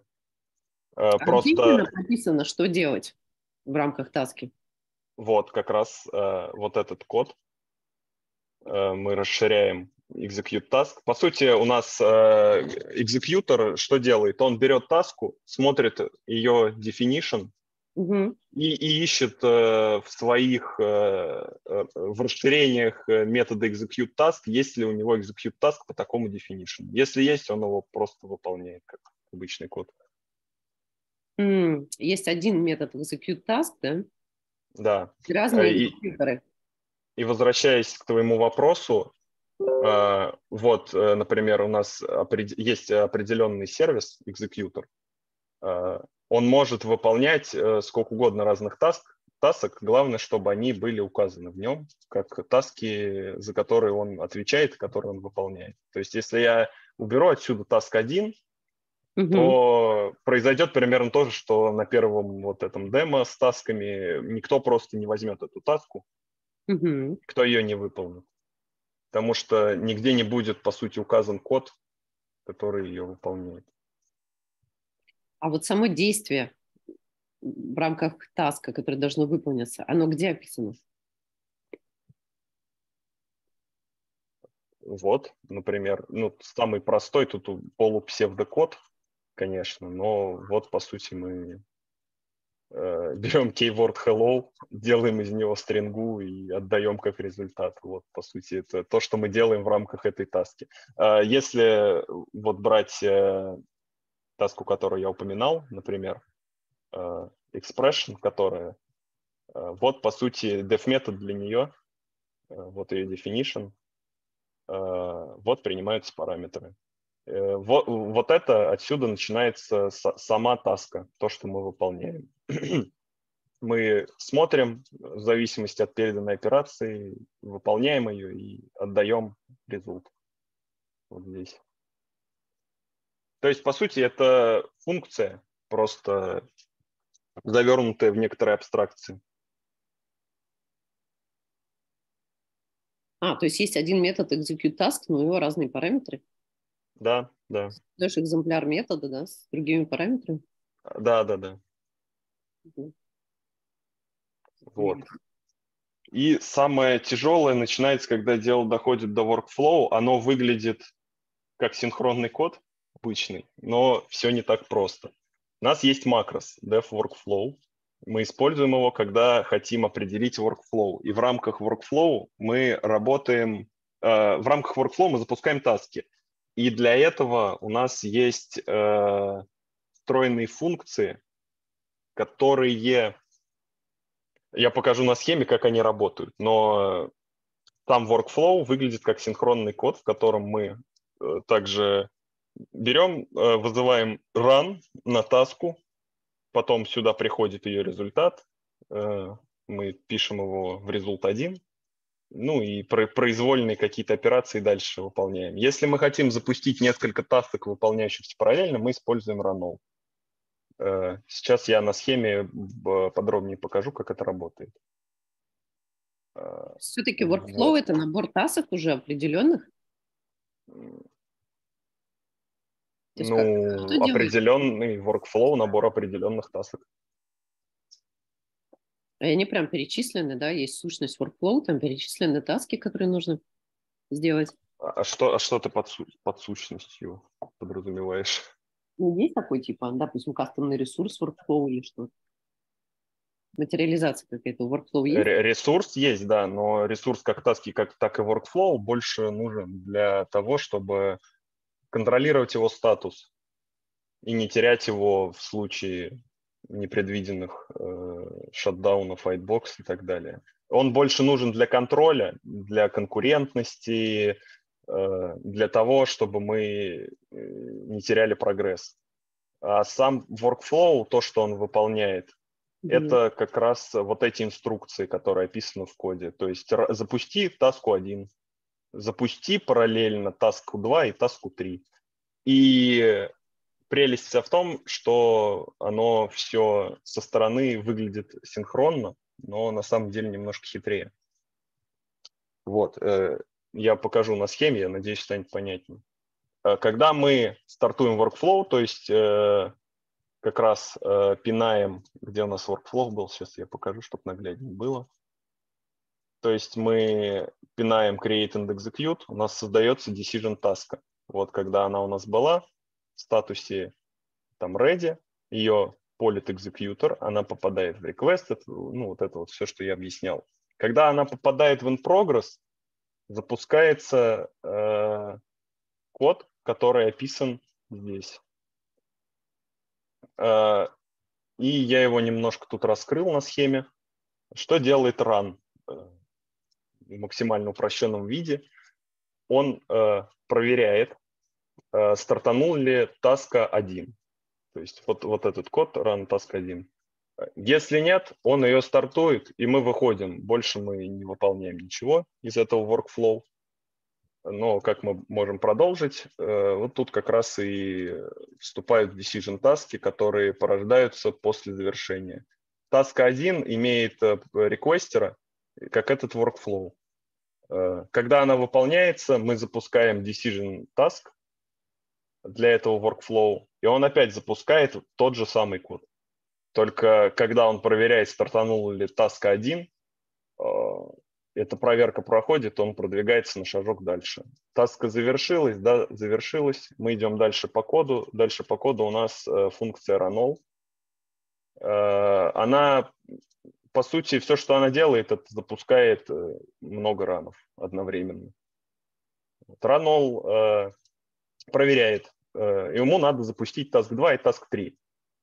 S1: Э,
S7: а Просто... написано, что делать в рамках таски.
S1: Вот как раз э, вот этот код э, мы расширяем execute task. По сути, у нас э, экзекьютор что делает? Он берет таску, смотрит ее definition, угу. и, и ищет э, в своих, э, э в расширениях э, метода execute task, есть ли у него execute task по такому definition. Если есть, он его просто выполняет как обычный код.
S7: Mm, есть один метод execute task, да?
S1: Да.
S7: Разные и, экзекьюторы.
S1: И возвращаясь к твоему вопросу, э, вот, например, у нас есть определенный сервис, экзекьютор, он может выполнять э, сколько угодно разных таск, тасок, главное, чтобы они были указаны в нем, как таски, за которые он отвечает, которые он выполняет. То есть если я уберу отсюда таск 1, угу. то произойдет примерно то же, что на первом вот этом демо с тасками никто просто не возьмет эту таску, угу. кто ее не выполнит. Потому что нигде не будет, по сути, указан код, который ее выполняет.
S7: А вот само действие в рамках таска, которое должно выполниться, оно где описано?
S1: Вот, например, ну, самый простой тут полупсевдокод, конечно, но вот, по сути, мы э, берем keyword hello, делаем из него стрингу и отдаем как результат. Вот, по сути, это то, что мы делаем в рамках этой таски. Э, если вот брать э, таску, которую я упоминал, например, э, expression, которая, э, вот, по сути, def метод для нее, э, вот ее definition, вот принимаются параметры. Вот, вот это отсюда начинается сама таска, то, что мы выполняем. мы смотрим в зависимости от переданной операции, выполняем ее и отдаем результат. Вот здесь. То есть, по сути, это функция, просто завернутая в некоторые абстракции.
S7: А, то есть есть один метод execute task, но у него разные параметры?
S1: Да, да.
S7: Даешь экземпляр метода, да, с другими параметрами?
S1: Да, да, да.
S7: Угу.
S1: Вот. И самое тяжелое начинается, когда дело доходит до workflow. Оно выглядит как синхронный код обычный, но все не так просто. У нас есть макрос dev workflow. Мы используем его, когда хотим определить workflow. И в рамках workflow мы работаем, э, в рамках workflow мы запускаем таски. И для этого у нас есть э, встроенные функции, которые я покажу на схеме, как они работают. Но там workflow выглядит как синхронный код, в котором мы э, также берем, э, вызываем run на таску, потом сюда приходит ее результат, э, мы пишем его в результат 1, ну и произвольные какие-то операции дальше выполняем. Если мы хотим запустить несколько тасок, выполняющихся параллельно, мы используем run Э, сейчас я на схеме подробнее покажу, как это работает.
S7: Все-таки workflow вот. это набор тасок уже определенных?
S1: Ну, определенный workflow, набор определенных тасок.
S7: И они прям перечислены, да? Есть сущность workflow, там перечислены таски, которые нужно сделать.
S1: А что, а что ты под, под сущностью подразумеваешь?
S7: Ну, есть такой, типа, допустим, кастомный ресурс workflow или что-то? Материализация какая-то, workflow есть?
S1: Ресурс есть, да, но ресурс как таски, как, так и workflow больше нужен для того, чтобы контролировать его статус и не терять его в случае непредвиденных э, shutdown ов, Aidbox и так далее. Он больше нужен для контроля, для конкурентности, Э, для того, чтобы мы э, не теряли прогресс. А сам workflow, то, что он выполняет, mm-hmm. это как раз вот эти инструкции, которые описаны в коде. То есть запусти таску 1, запусти параллельно таску 2 и таску 3. И прелесть вся в том, что оно все со стороны выглядит синхронно, но на самом деле немножко хитрее. Вот. Э, я покажу на схеме, я надеюсь, станет понятнее. Э, когда мы стартуем workflow, то есть э, как раз пинаем, где у нас workflow был, сейчас я покажу, чтобы нагляднее было. То есть мы пинаем create and execute, у нас создается decision task. Вот когда она у нас была в статусе там ready, ее полит executor, она попадает в request, ну вот это вот все, что я объяснял. Когда она попадает в in progress, запускается э, код, который описан здесь. Э, и я его немножко тут раскрыл на схеме. Что делает run э, максимально упрощенном виде? Он э, проверяет, э, стартанул ли таска 1. То есть вот, вот этот код run task 1. Если нет, он ее стартует, и мы выходим. Больше мы не выполняем ничего из этого workflow. Но как мы можем продолжить? Э, вот тут как раз и вступают в decision таски, которые порождаются после завершения. Таска 1 имеет э, реквестера, как этот workflow. Э, когда она выполняется, мы запускаем decision task для этого workflow, и он опять запускает тот же самый код. Только когда он проверяет, стартанул ли таска 1, э, эта проверка проходит, он продвигается на шажок дальше. Таска завершилась, да, завершилась. Мы идем дальше по коду. Дальше по коду у нас э, функция runall. Она, по сути, все, что она делает, это запускает много ранов одновременно. Runall проверяет. Ему надо запустить task 2 и task 3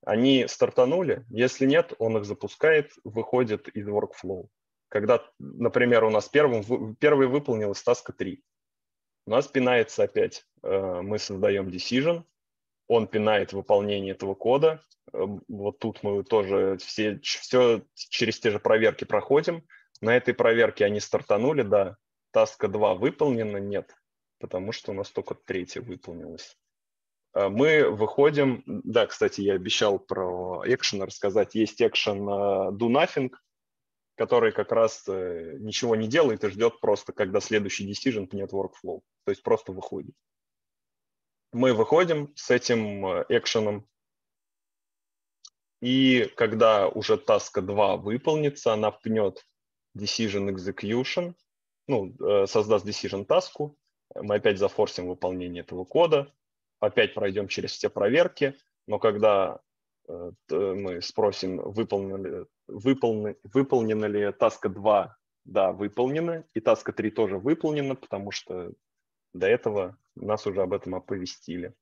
S1: они стартанули, если нет, он их запускает, выходит из workflow. Когда, например, у нас первым, первый выполнилась таска 3, у нас пинается опять, э, мы создаем decision, он пинает выполнение этого кода, э, вот тут мы тоже все, все через те же проверки проходим, на этой проверке они стартанули, да, таска 2 выполнена, нет, потому что у нас только третья выполнилась. Э, мы выходим, да, кстати, я обещал про экшен рассказать, есть экшен э, do nothing, который как раз э, ничего не делает и ждет просто, когда следующий decision пнет workflow. То есть просто выходит. Мы выходим с этим э, экшеном, и когда уже таска 2 выполнится, она пнет decision execution, ну, э, создаст decision таску, мы опять зафорсим выполнение этого кода, опять пройдем через все проверки, но когда э, мы спросим, выполнили, выполнена, выполнена ли таска 2, да, выполнена, и таска 3 тоже выполнена, потому что до этого нас уже об этом оповестили.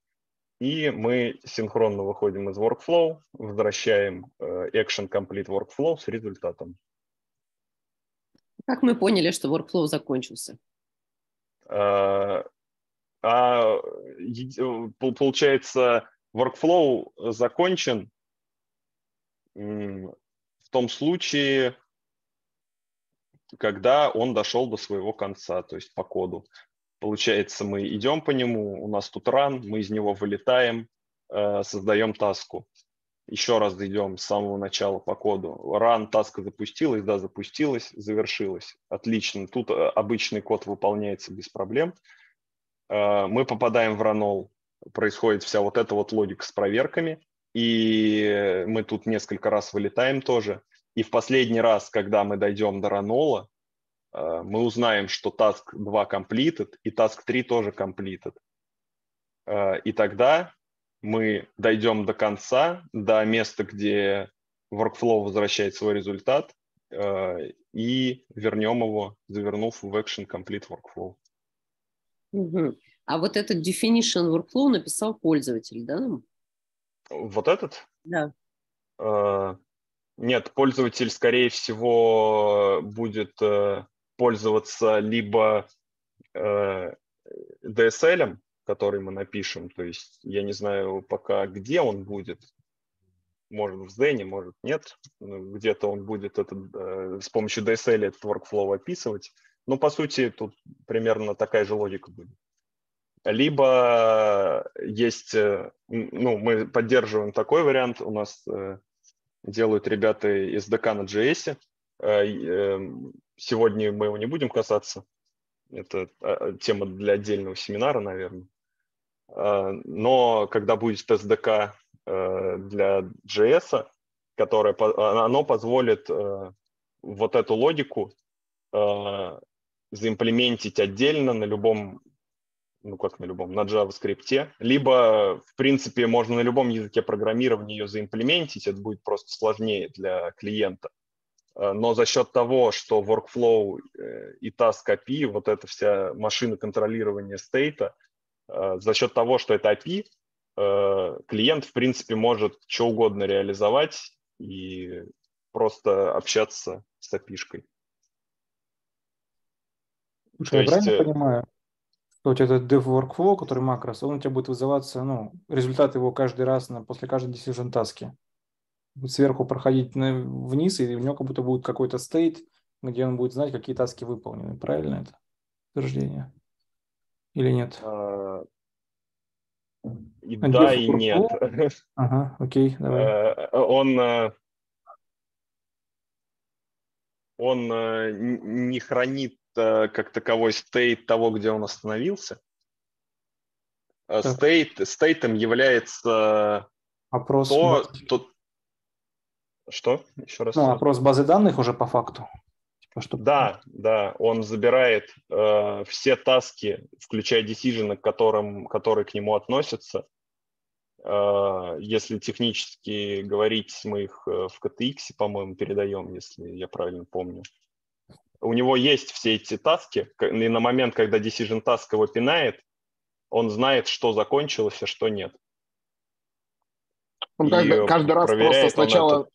S1: И мы синхронно выходим из workflow, возвращаем э, action complete workflow с результатом.
S7: Как мы поняли, что workflow закончился?
S1: А, а получается, workflow закончен в том случае, когда он дошел до своего конца, то есть по коду. Получается, мы идем по нему, у нас тут run, мы из него вылетаем, э, создаем таску. Еще раз идем с самого начала по коду. Run, таска запустилась, да, запустилась, завершилась. Отлично. Тут э, обычный код выполняется без проблем. Э, мы попадаем в ранол, происходит вся вот эта вот логика с проверками, и мы тут несколько раз вылетаем тоже. И в последний раз, когда мы дойдем до ранола, мы узнаем, что task 2 completed и task 3 тоже completed. И тогда мы дойдем до конца, до места, где workflow возвращает свой результат, э, и вернем его, завернув в action complete workflow.
S7: Угу. А вот этот definition workflow написал пользователь, да?
S1: Вот этот?
S7: Да.
S1: Нет, пользователь, скорее всего, будет пользоваться либо uh, DSL, который мы напишем. То есть я не знаю пока, где он будет. Может, в Zdene, может, нет. Где-то он будет этот, э, с помощью DSL этот workflow описывать. Но, по сути, тут примерно такая же логика будет. Либо есть, э, ну, мы поддерживаем такой вариант, у нас э, делают ребята из ДК на JS. Сегодня мы его не будем касаться. Это тема для отдельного семинара, наверное. Э, но когда будет SDK э, для JS, которое, оно позволит э, вот эту логику заимплементить отдельно на любом, ну как на любом, на JavaScript, либо, в принципе, можно на любом языке программирования ее заимплементить, это будет просто сложнее для клиента. Но за счет того, что workflow и task API, вот эта вся машина контролирования стейта – Э, за счет того, что это API, э, клиент, в принципе, может что угодно реализовать и просто общаться с API-шкой.
S4: Слушай, я есть... правильно э, понимаю, что у тебя этот dev workflow, который макрос, он у тебя будет вызываться, ну, результат его каждый раз на, после каждой decision таски. Сверху проходить вниз, и у него как будто будет какой-то стейт, где он будет знать, какие таски выполнены. Правильно это утверждение? Или нет?
S1: А, и а да, и нет.
S4: Ага, окей, давай.
S1: Э, он, э, он э, не хранит как таковой стейт того, где он остановился. Стейт, стейтом является
S4: опрос
S1: то, то... Что?
S4: Еще раз. Ну, опрос базы данных уже по факту.
S1: Типа, чтобы... Да, да, он забирает э, все таски, включая decision, к которым, которые к нему относятся. Э, если технически говорить, мы их э, в KTX, по-моему, передаем, если я правильно помню. У него есть все эти таски, и на момент, когда decision task его пинает, он знает, что закончилось, а что нет.
S5: Он каждый, каждый раз просто сначала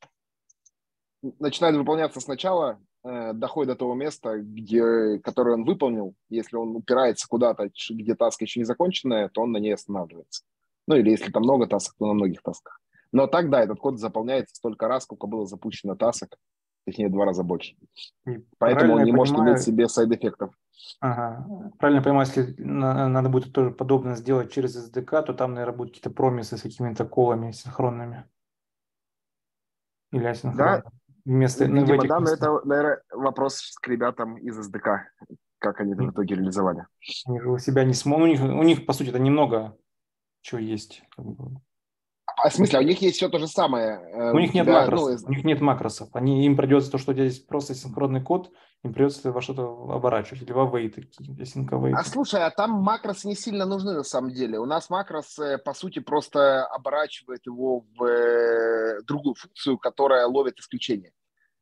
S5: начинает выполняться сначала, Э, доходит до того места, где, которое он выполнил, если он упирается куда-то, где таска еще не законченная, то он на ней останавливается. Ну или если там много тасок, то на многих тасках. Но так, да, этот код заполняется столько раз, сколько было запущено тасок, точнее, два раза больше. Поэтому он не может понимаю... иметь себе сайд-эффектов.
S4: Ага. Правильно понимаю, если надо будет тоже подобное сделать через SDK, то там, наверное, будут какие-то промисы с какими-то колами синхронными.
S5: Или асинхронными. Да,
S4: Вместо,
S5: ну, Видимо, да, но это, наверное, вопрос к ребятам из СДК, как они в итоге реализовали.
S4: У себя не смогут, у них, у них, по сути, это немного чего есть. Как бы.
S5: А в смысле, а у них есть все то же самое?
S4: Э, у, у них нет тебя, макросов. Ну, у них нет макросов. Они, им придется то, что здесь просто синхронный код, им придется во что-то оборачивать, или во вейты
S5: А слушай, а там макросы не сильно нужны на самом деле. У нас макрос, по сути, просто оборачивает его в э, другую функцию, которая ловит исключение.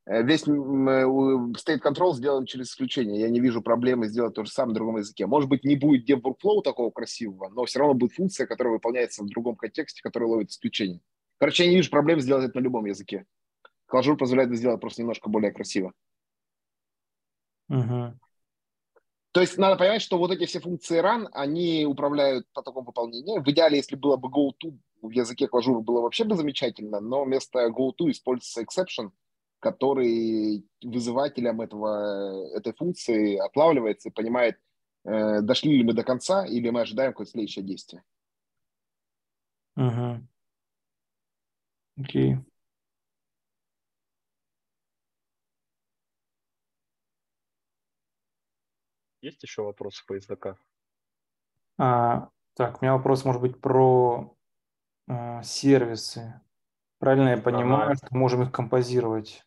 S5: Э, весь state control сделан через исключение. Я не вижу проблемы сделать то же самое на другом языке. Может быть, не будет dev workflow такого красивого, но все равно будет функция, которая выполняется в другом контексте, которая ловит исключение. Короче, я не вижу проблем сделать это на любом языке. Clojure позволяет это сделать просто немножко более красиво.
S4: Угу.
S5: То есть надо понимать, что вот эти все функции run, они управляют потоком выполнения. В идеале, если было бы go-to в языке Clojure, было вообще бы замечательно, но вместо go-to используется exception – который вызывателем этого, этой функции отлавливается и понимает, э, дошли ли мы до конца или мы ожидаем какое-то следующее действие.
S4: Угу. Окей.
S1: Есть еще вопросы по языка?
S4: А, так, у меня вопрос может быть про э, сервисы. Правильно я понимаю, ага. что можем их композировать?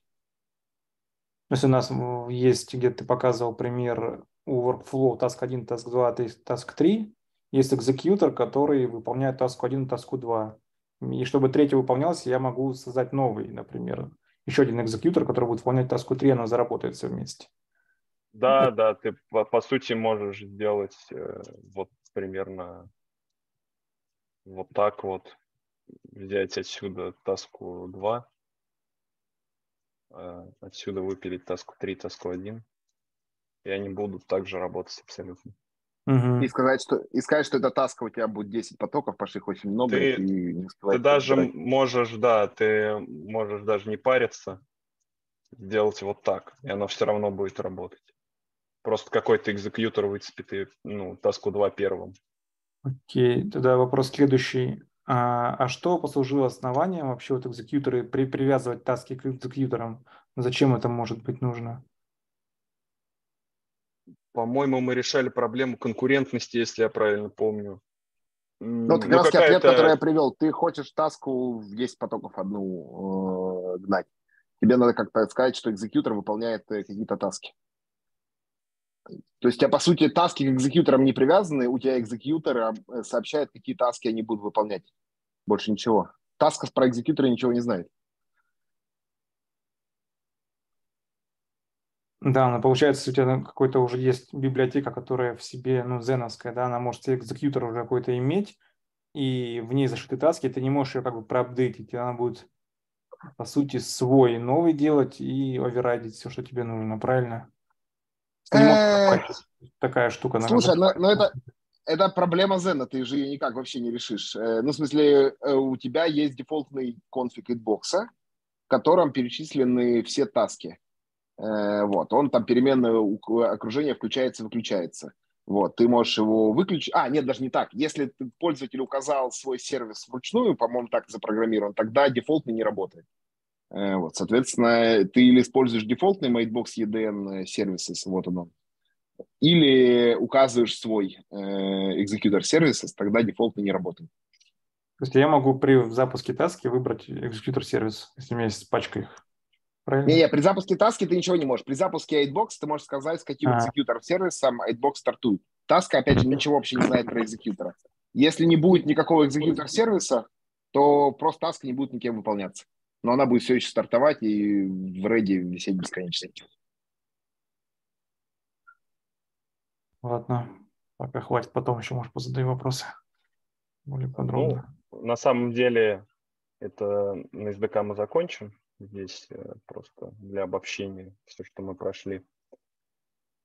S4: Если у нас есть, где ты показывал пример у workflow task 1, task 2, task 3, есть экзекьютор, который выполняет task 1, task 2. И чтобы третий выполнялся, я могу создать новый, например, еще один экзекьютор, который будет выполнять task 3, она заработает все вместе.
S1: Да, да, ты по, по сути можешь сделать э, вот примерно вот так вот, взять отсюда таску 2, Э, отсюда выпилить таску 3, таску 1, и они будут также работать абсолютно.
S5: Угу. И, сказать, что, и сказать, что эта таска у тебя будет 10 потоков, пошли очень много,
S1: ты, и не Ты даже собирать. можешь, да, ты можешь даже не париться, сделать вот так, и оно все равно будет работать. Просто какой-то экзекьютор выцепит и, ну, таску 2 первым.
S4: Окей, тогда вопрос следующий. А, а что послужило основанием вообще вот экзекьюторы при, привязывать таски к экзекьюторам? Зачем это может быть нужно?
S1: По-моему, мы решали проблему конкурентности, если я правильно помню.
S5: Ну, как ну, раз ответ, который я привел. Ты хочешь таску в 10 потоков одну э, гнать. Тебе надо как-то сказать, что экзекьютор выполняет э, какие-то таски. То есть у тебя, по сути, таски к экзекьюторам не привязаны, у тебя экзекьюторы э, сообщают, какие таски они будут выполнять. Больше ничего. Тасков про экзекьютора ничего не знает.
S4: Да, но получается, у тебя какой-то уже есть библиотека, которая в себе, ну, зеновская, да, она может экзекьютор уже какой-то иметь, и в ней зашиты таски, ты не можешь ее как бы проапдейтить, она будет, по сути, свой новый делать и оверрайдить все, что тебе нужно, правильно?
S5: Э, такая штука. Слушай, но, это, это проблема Зена, ты же ее никак вообще не решишь. Э, ну, в смысле, э, у тебя есть дефолтный конфиг hitbox, в котором перечислены все таски. Вот, он там переменное окружение включается-выключается. Вот, ты можешь его выключить. А, нет, даже не так. Если пользователь указал свой сервис вручную, по-моему, так запрограммирован, тогда дефолтный не работает. Э, вот, соответственно, ты или используешь дефолтный Matebox EDN сервисы, вот он, или указываешь свой э, экзекьютор сервиса, тогда дефолтный не работает.
S4: То есть я могу при запуске таски выбрать экзекьютор сервис, если у меня есть пачка их.
S5: Правильно? Не, не, при запуске таски ты ничего не можешь. При запуске 8box ты можешь сказать, с каким а. экзекьютором сервисом 8box стартует. Таска, опять же, ничего вообще не знает про экзекьютора. Если не будет никакого экзекьютора сервиса, то просто таска не будет никем выполняться но она будет все еще стартовать и в рейде висеть бесконечно.
S4: Ладно, пока хватит, потом еще, может, позадаю вопросы более подробно.
S1: Ну, на самом деле, это на SDK мы закончим. Здесь э, просто для обобщения все, что мы прошли.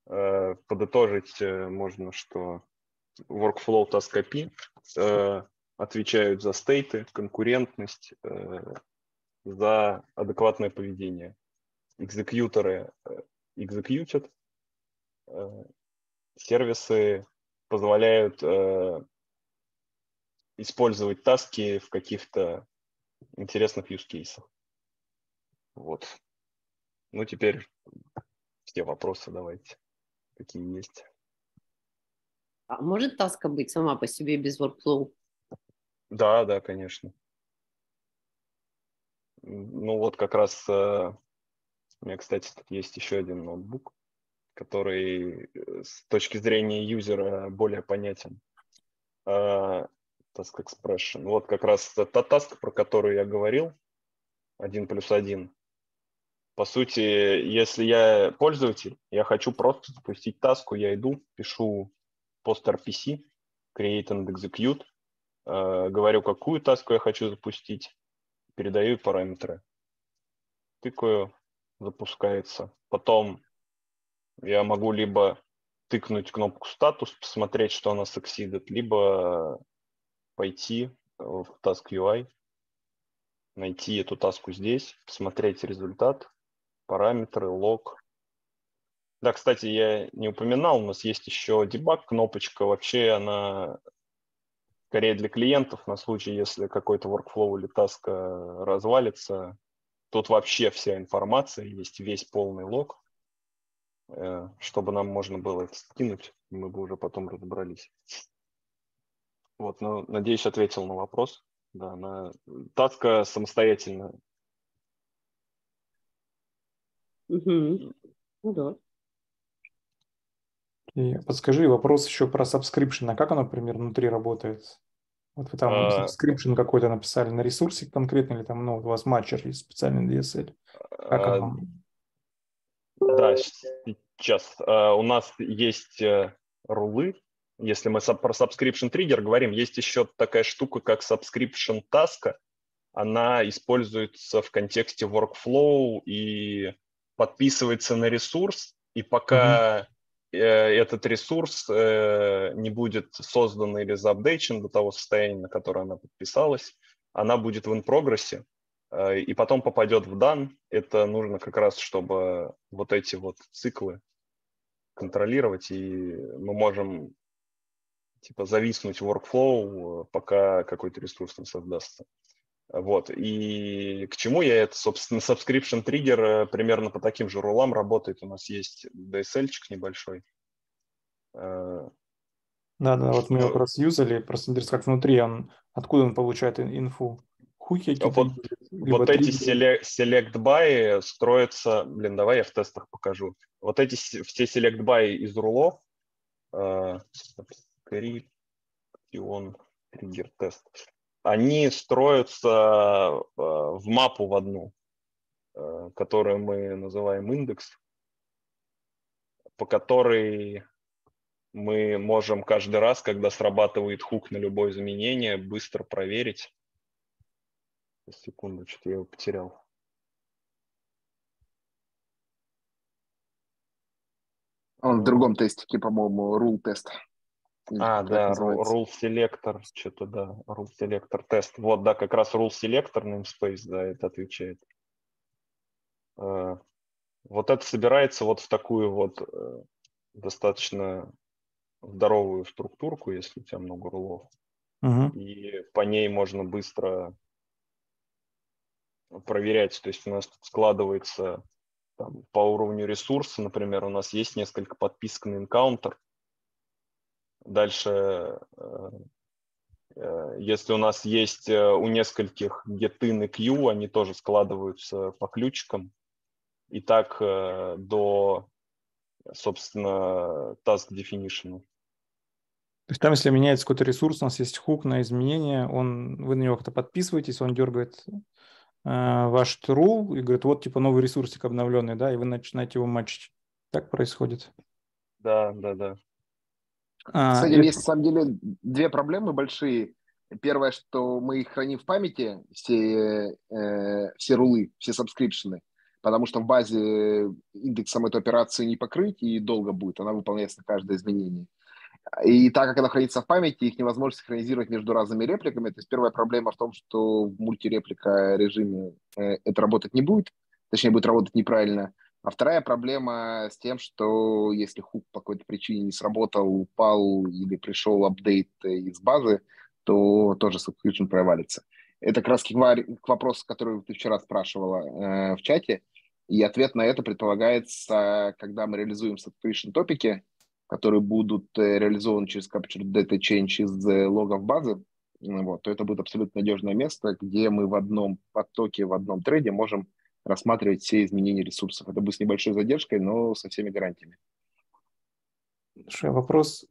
S1: Э, подытожить э, можно, что workflow task API отвечают за стейты, конкурентность, за адекватное поведение. Экзекьюторы э, экзекьютят, э, сервисы позволяют э, использовать таски в каких-то интересных cases. Вот. Ну, теперь все вопросы давайте, какие есть.
S7: А может таска быть сама по себе без workflow?
S1: Да, да, конечно. Ну вот как раз э, у меня, кстати, тут есть еще один ноутбук, который э, с точки зрения юзера более понятен. Task Expression. Вот как раз та таска, про которую я говорил, один плюс один. По сути, если я пользователь, я хочу просто запустить таску, я иду, пишу post RPC, create and execute, э, говорю, какую таску я хочу запустить, передаю параметры. Тыкаю, запускается. Потом я могу либо тыкнуть кнопку статус, посмотреть, что она succeeded, либо пойти в Task UI, найти эту таску здесь, посмотреть результат, параметры, лог. Да, кстати, я не упоминал, у нас есть еще дебаг кнопочка. Вообще она скорее для клиентов на случай, если какой-то workflow или таска развалится. Тут вообще вся информация, есть весь полный лог, э, чтобы нам можно было это скинуть, мы бы уже потом разобрались. Вот, ну, надеюсь, ответил на вопрос. Да, на таска самостоятельно.
S7: Угу. Ну да.
S4: И подскажи вопрос еще про subscription. А как оно, например, внутри работает? Вот вы там а... subscription какой-то написали на ресурсе конкретно, или там ну, у вас матчер есть специальный DSL? Как а... оно?
S1: Да, сейчас. А, у нас есть э, рулы. Если мы про subscription trigger говорим, есть еще такая штука, как subscription task. Она используется в контексте workflow и подписывается на ресурс, и пока mm-hmm Э, этот ресурс э, не будет создан или заапдейчен до того состояния, на которое она подписалась, она будет в инпрогрессе э, и потом попадет в дан. Это нужно как раз, чтобы вот эти вот циклы контролировать, и мы можем типа зависнуть в workflow, пока какой-то ресурс не создастся. Вот. И к чему я это, собственно, subscription триггер э, примерно по таким же рулам работает. У нас есть DSL-чик небольшой.
S4: Э, да, да, вот мы его как раз юзали, просто интересно, как внутри он, откуда он получает инфу. Хуки
S1: какие-то. Вот, вот эти select, select by строятся, блин, давай я в тестах покажу. Вот эти все select by из рулов, э, он триггер тест они строятся э, в мапу в одну, э, которую мы называем индекс, по которой мы можем каждый раз, когда срабатывает хук на любое изменение, быстро проверить. Секунду, что-то я его потерял.
S5: Он в другом тестике, по-моему, rule тест.
S1: А, да, rule selector, что-то, да, rule selector тест. Вот, да, как раз rule selector namespace, да, это отвечает. Э, вот это собирается вот в такую вот э, достаточно здоровую структурку, если у тебя много рулов. Uh-huh. И по ней можно быстро проверять. То есть у нас тут складывается там, по уровню ресурса, например, у нас есть несколько подписок на encounter, Дальше, э, э, если у нас есть э, у нескольких getIn и Q, они тоже складываются по ключикам. И так до, собственно, task definition.
S4: То есть там, если меняется какой-то ресурс, у нас есть хук на изменение, он, вы на него как-то подписываетесь, он дергает ваш true и говорит, вот типа новый ресурсик обновленный, да, и вы начинаете его матчить. Так происходит?
S1: Да, да, да.
S5: А, С этим есть, на самом деле, две проблемы большие. Первое, что мы их храним в памяти, все, э, все rule ы, все subscription ы, потому что в базе индексом эту операцию не покрыть, и долго будет, она выполняется на каждое изменение. И так как она хранится в памяти, их невозможно синхронизировать между разными репликами. То есть первая проблема в том, что в мультиреплика режиме э, это работать не будет, точнее, будет работать неправильно. А вторая проблема с тем, что если хук по какой-то причине не сработал, упал или пришел апдейт из базы, то тоже subscription провалится. Это как раз к вопросу, который ты вчера спрашивала э, в чате. И ответ на это предполагается, когда мы реализуем subscription топики, которые будут э, реализованы через Capture Data Change из э, логов базы, вот, то это будет абсолютно надежное место, где мы в одном потоке, в одном трейде можем рассматривать все изменения ресурсов. Это будет с небольшой задержкой, но со всеми гарантиями.
S4: Слушай, вопрос,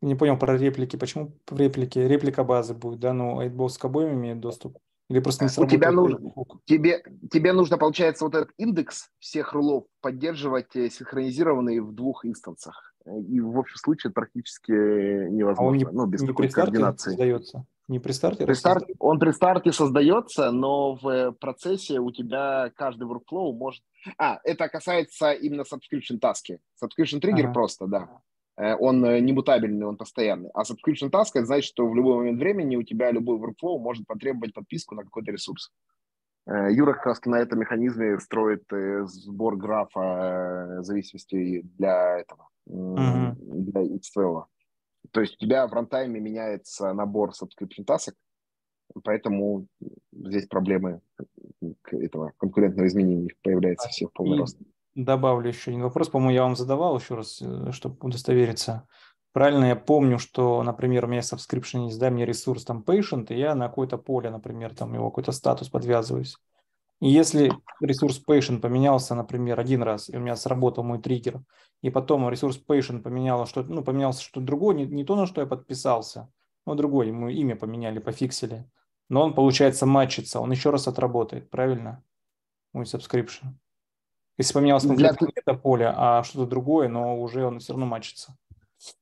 S4: не понял про реплики. Почему в реплике? Реплика базы будет, да? Ну, Aidbox к обоим имеет доступ? Или просто не
S5: У тебя нужно, тебе, тебе нужно, получается, вот этот индекс всех rule ов поддерживать э, синхронизированный в двух инстансах. И в общем случае практически невозможно. А он
S4: не,
S5: ну, без
S4: на старте
S5: координации.
S4: создается? Не при старте?
S5: При старт, он при старте создается, но в процессе у тебя каждый workflow может... А, это касается именно subscription таски. Subscription trigger ага. просто, да. Э, он э, не мутабельный, он постоянный. А subscription task это значит, что в любой момент времени у тебя любой workflow может потребовать подписку на какой-то ресурс. Э, Юра как раз на этом механизме строит сбор графа зависимости для этого, uh-huh. для XFL. То есть у тебя в рантайме меняется набор subscription task, поэтому здесь проблемы этого конкурентного изменения появляется а, всех полный рост
S4: добавлю еще один вопрос. По-моему, я вам задавал еще раз, э, чтобы удостовериться. Правильно я помню, что, например, у меня subscription есть, да, мне ресурс там patient, и я на какое-то поле, например, там его какой-то статус подвязываюсь. И если ресурс patient поменялся, например, один раз, и у меня сработал мой триггер, и потом ресурс patient поменяло что ну, поменялся что-то другое, не, не то, на что я подписался, но другое, ему имя поменяли, пофиксили. Но он, получается, матчится, он еще раз отработает, правильно? Мой subscription. Если поменялось конкретно Для... это поле, а что-то другое, но уже он все равно матчится.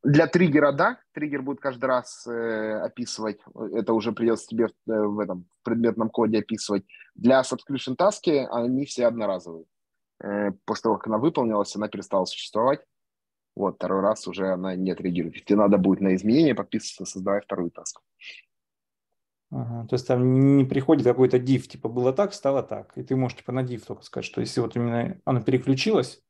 S5: Для триггера, да, триггер будет каждый раз э, описывать, это уже придется тебе в, э, в этом в предметном коде описывать. Для subscription таски они все одноразовые. Э, после того, как она выполнилась, она перестала существовать. Вот, второй раз уже она не триггирует. Тебе надо будет на изменение подписываться, создавая вторую таску.
S4: Ага, то есть там не приходит какой-то div, типа было так, стало так. И ты можешь типа на div только сказать, что если вот именно оно переключилось,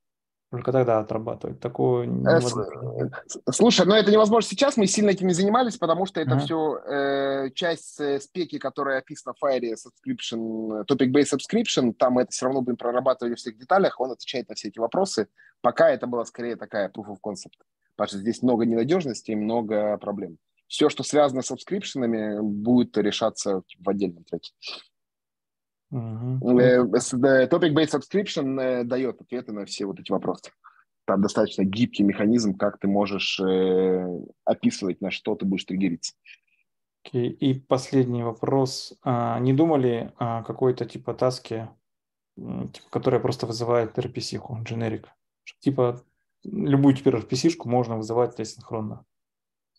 S4: только тогда отрабатывать. Такого э, невозможно.
S5: Слушай, но это невозможно сейчас. Мы сильно этим не занимались, потому что это ага. все э, часть э, спеки, которая описана в файле subscription, topic-based subscription. Там мы это все равно будем прорабатывать во всех деталях. Он отвечает на все эти вопросы. Пока это была скорее такая proof of concept. Потому что здесь много ненадежности и много проблем все, что связано с сабскрипшенами, будет решаться в отдельном треке. Uh-huh. Topic-based subscription э, дает ответы на все вот эти вопросы. Там достаточно гибкий механизм, как ты можешь э, описывать, на что ты будешь триггериться.
S4: Okay. И последний вопрос. А, не думали о какой-то типа таски, типа, которая просто вызывает RPC-ку, generic? Типа любую теперь RPC-шку можно вызывать асинхронно.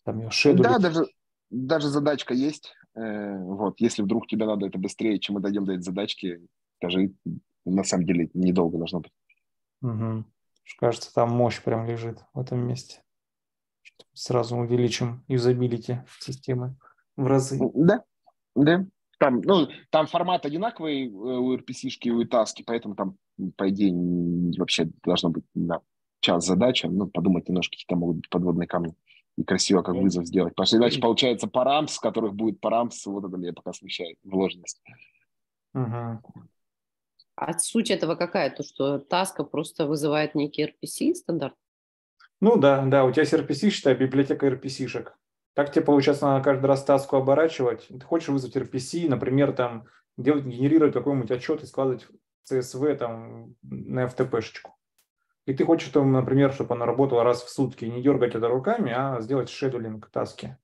S5: Там ее шедулить. Да, даже, даже задачка есть. Э, вот, если вдруг тебе надо это быстрее, чем мы дойдем до этой задачки, скажи, на самом деле недолго должно быть.
S4: Угу. Кажется, там мощь прям лежит в этом месте. Сразу увеличим юзабилити системы в разы.
S5: Да, да. Там, ну, там формат одинаковый э, у RPC-шки и у таски, поэтому там, по идее, вообще должно быть на час задача. Ну, подумать немножко, какие там могут быть подводные камни и красиво как вызов сделать. Потому что иначе получается парамс, которых будет парамс, вот это меня пока смущает, вложенность.
S7: Угу. А суть этого какая? То, что таска просто вызывает некий RPC стандарт?
S4: Ну да, да, у тебя есть RPC, считай, библиотека RPC-шек. Как тебе получается надо каждый раз таску оборачивать? Ты хочешь вызвать RPC, например, там, делать, генерировать какой-нибудь отчет и складывать CSV там на FTP-шечку и ты хочешь, чтобы, например, чтобы она работала раз в сутки, не дергать это руками, а сделать шедулинг таски.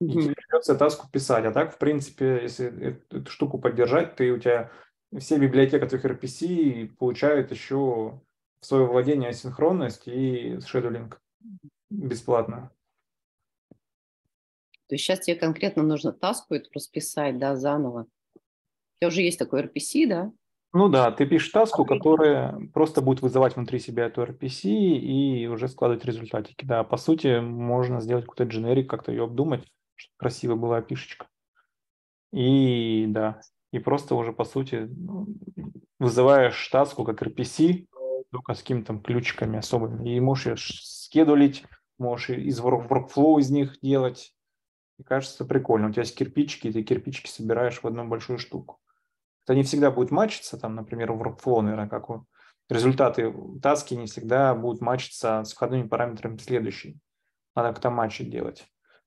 S4: И тебе придется таску писать. А так, в принципе, если эту штуку поддержать, ты у тебя все библиотека твоих RPC получают еще в свое владение асинхронность и шедулинг бесплатно.
S7: То есть сейчас тебе конкретно нужно таску эту расписать, да, заново. У тебя уже есть такой RPC, да?
S4: Ну да, ты пишешь таску, которая просто будет вызывать внутри себя эту RPC и уже складывать результатики. Да, по сути, можно сделать какой-то дженерик, как-то ее обдумать, чтобы красиво была пишечка. И да, и просто уже по сути ну, вызываешь таску как RPC, только с какими-то ключиками особыми. И можешь ее скедулить, можешь из workflow из них делать. И кажется прикольно. У тебя есть кирпичики, и ты кирпичики собираешь в одну большую штуку. Это не всегда будет матчиться, там, например, в workflow, наверное, как у результаты таски не всегда будут матчиться с входными параметрами следующей. Надо как-то матчи делать.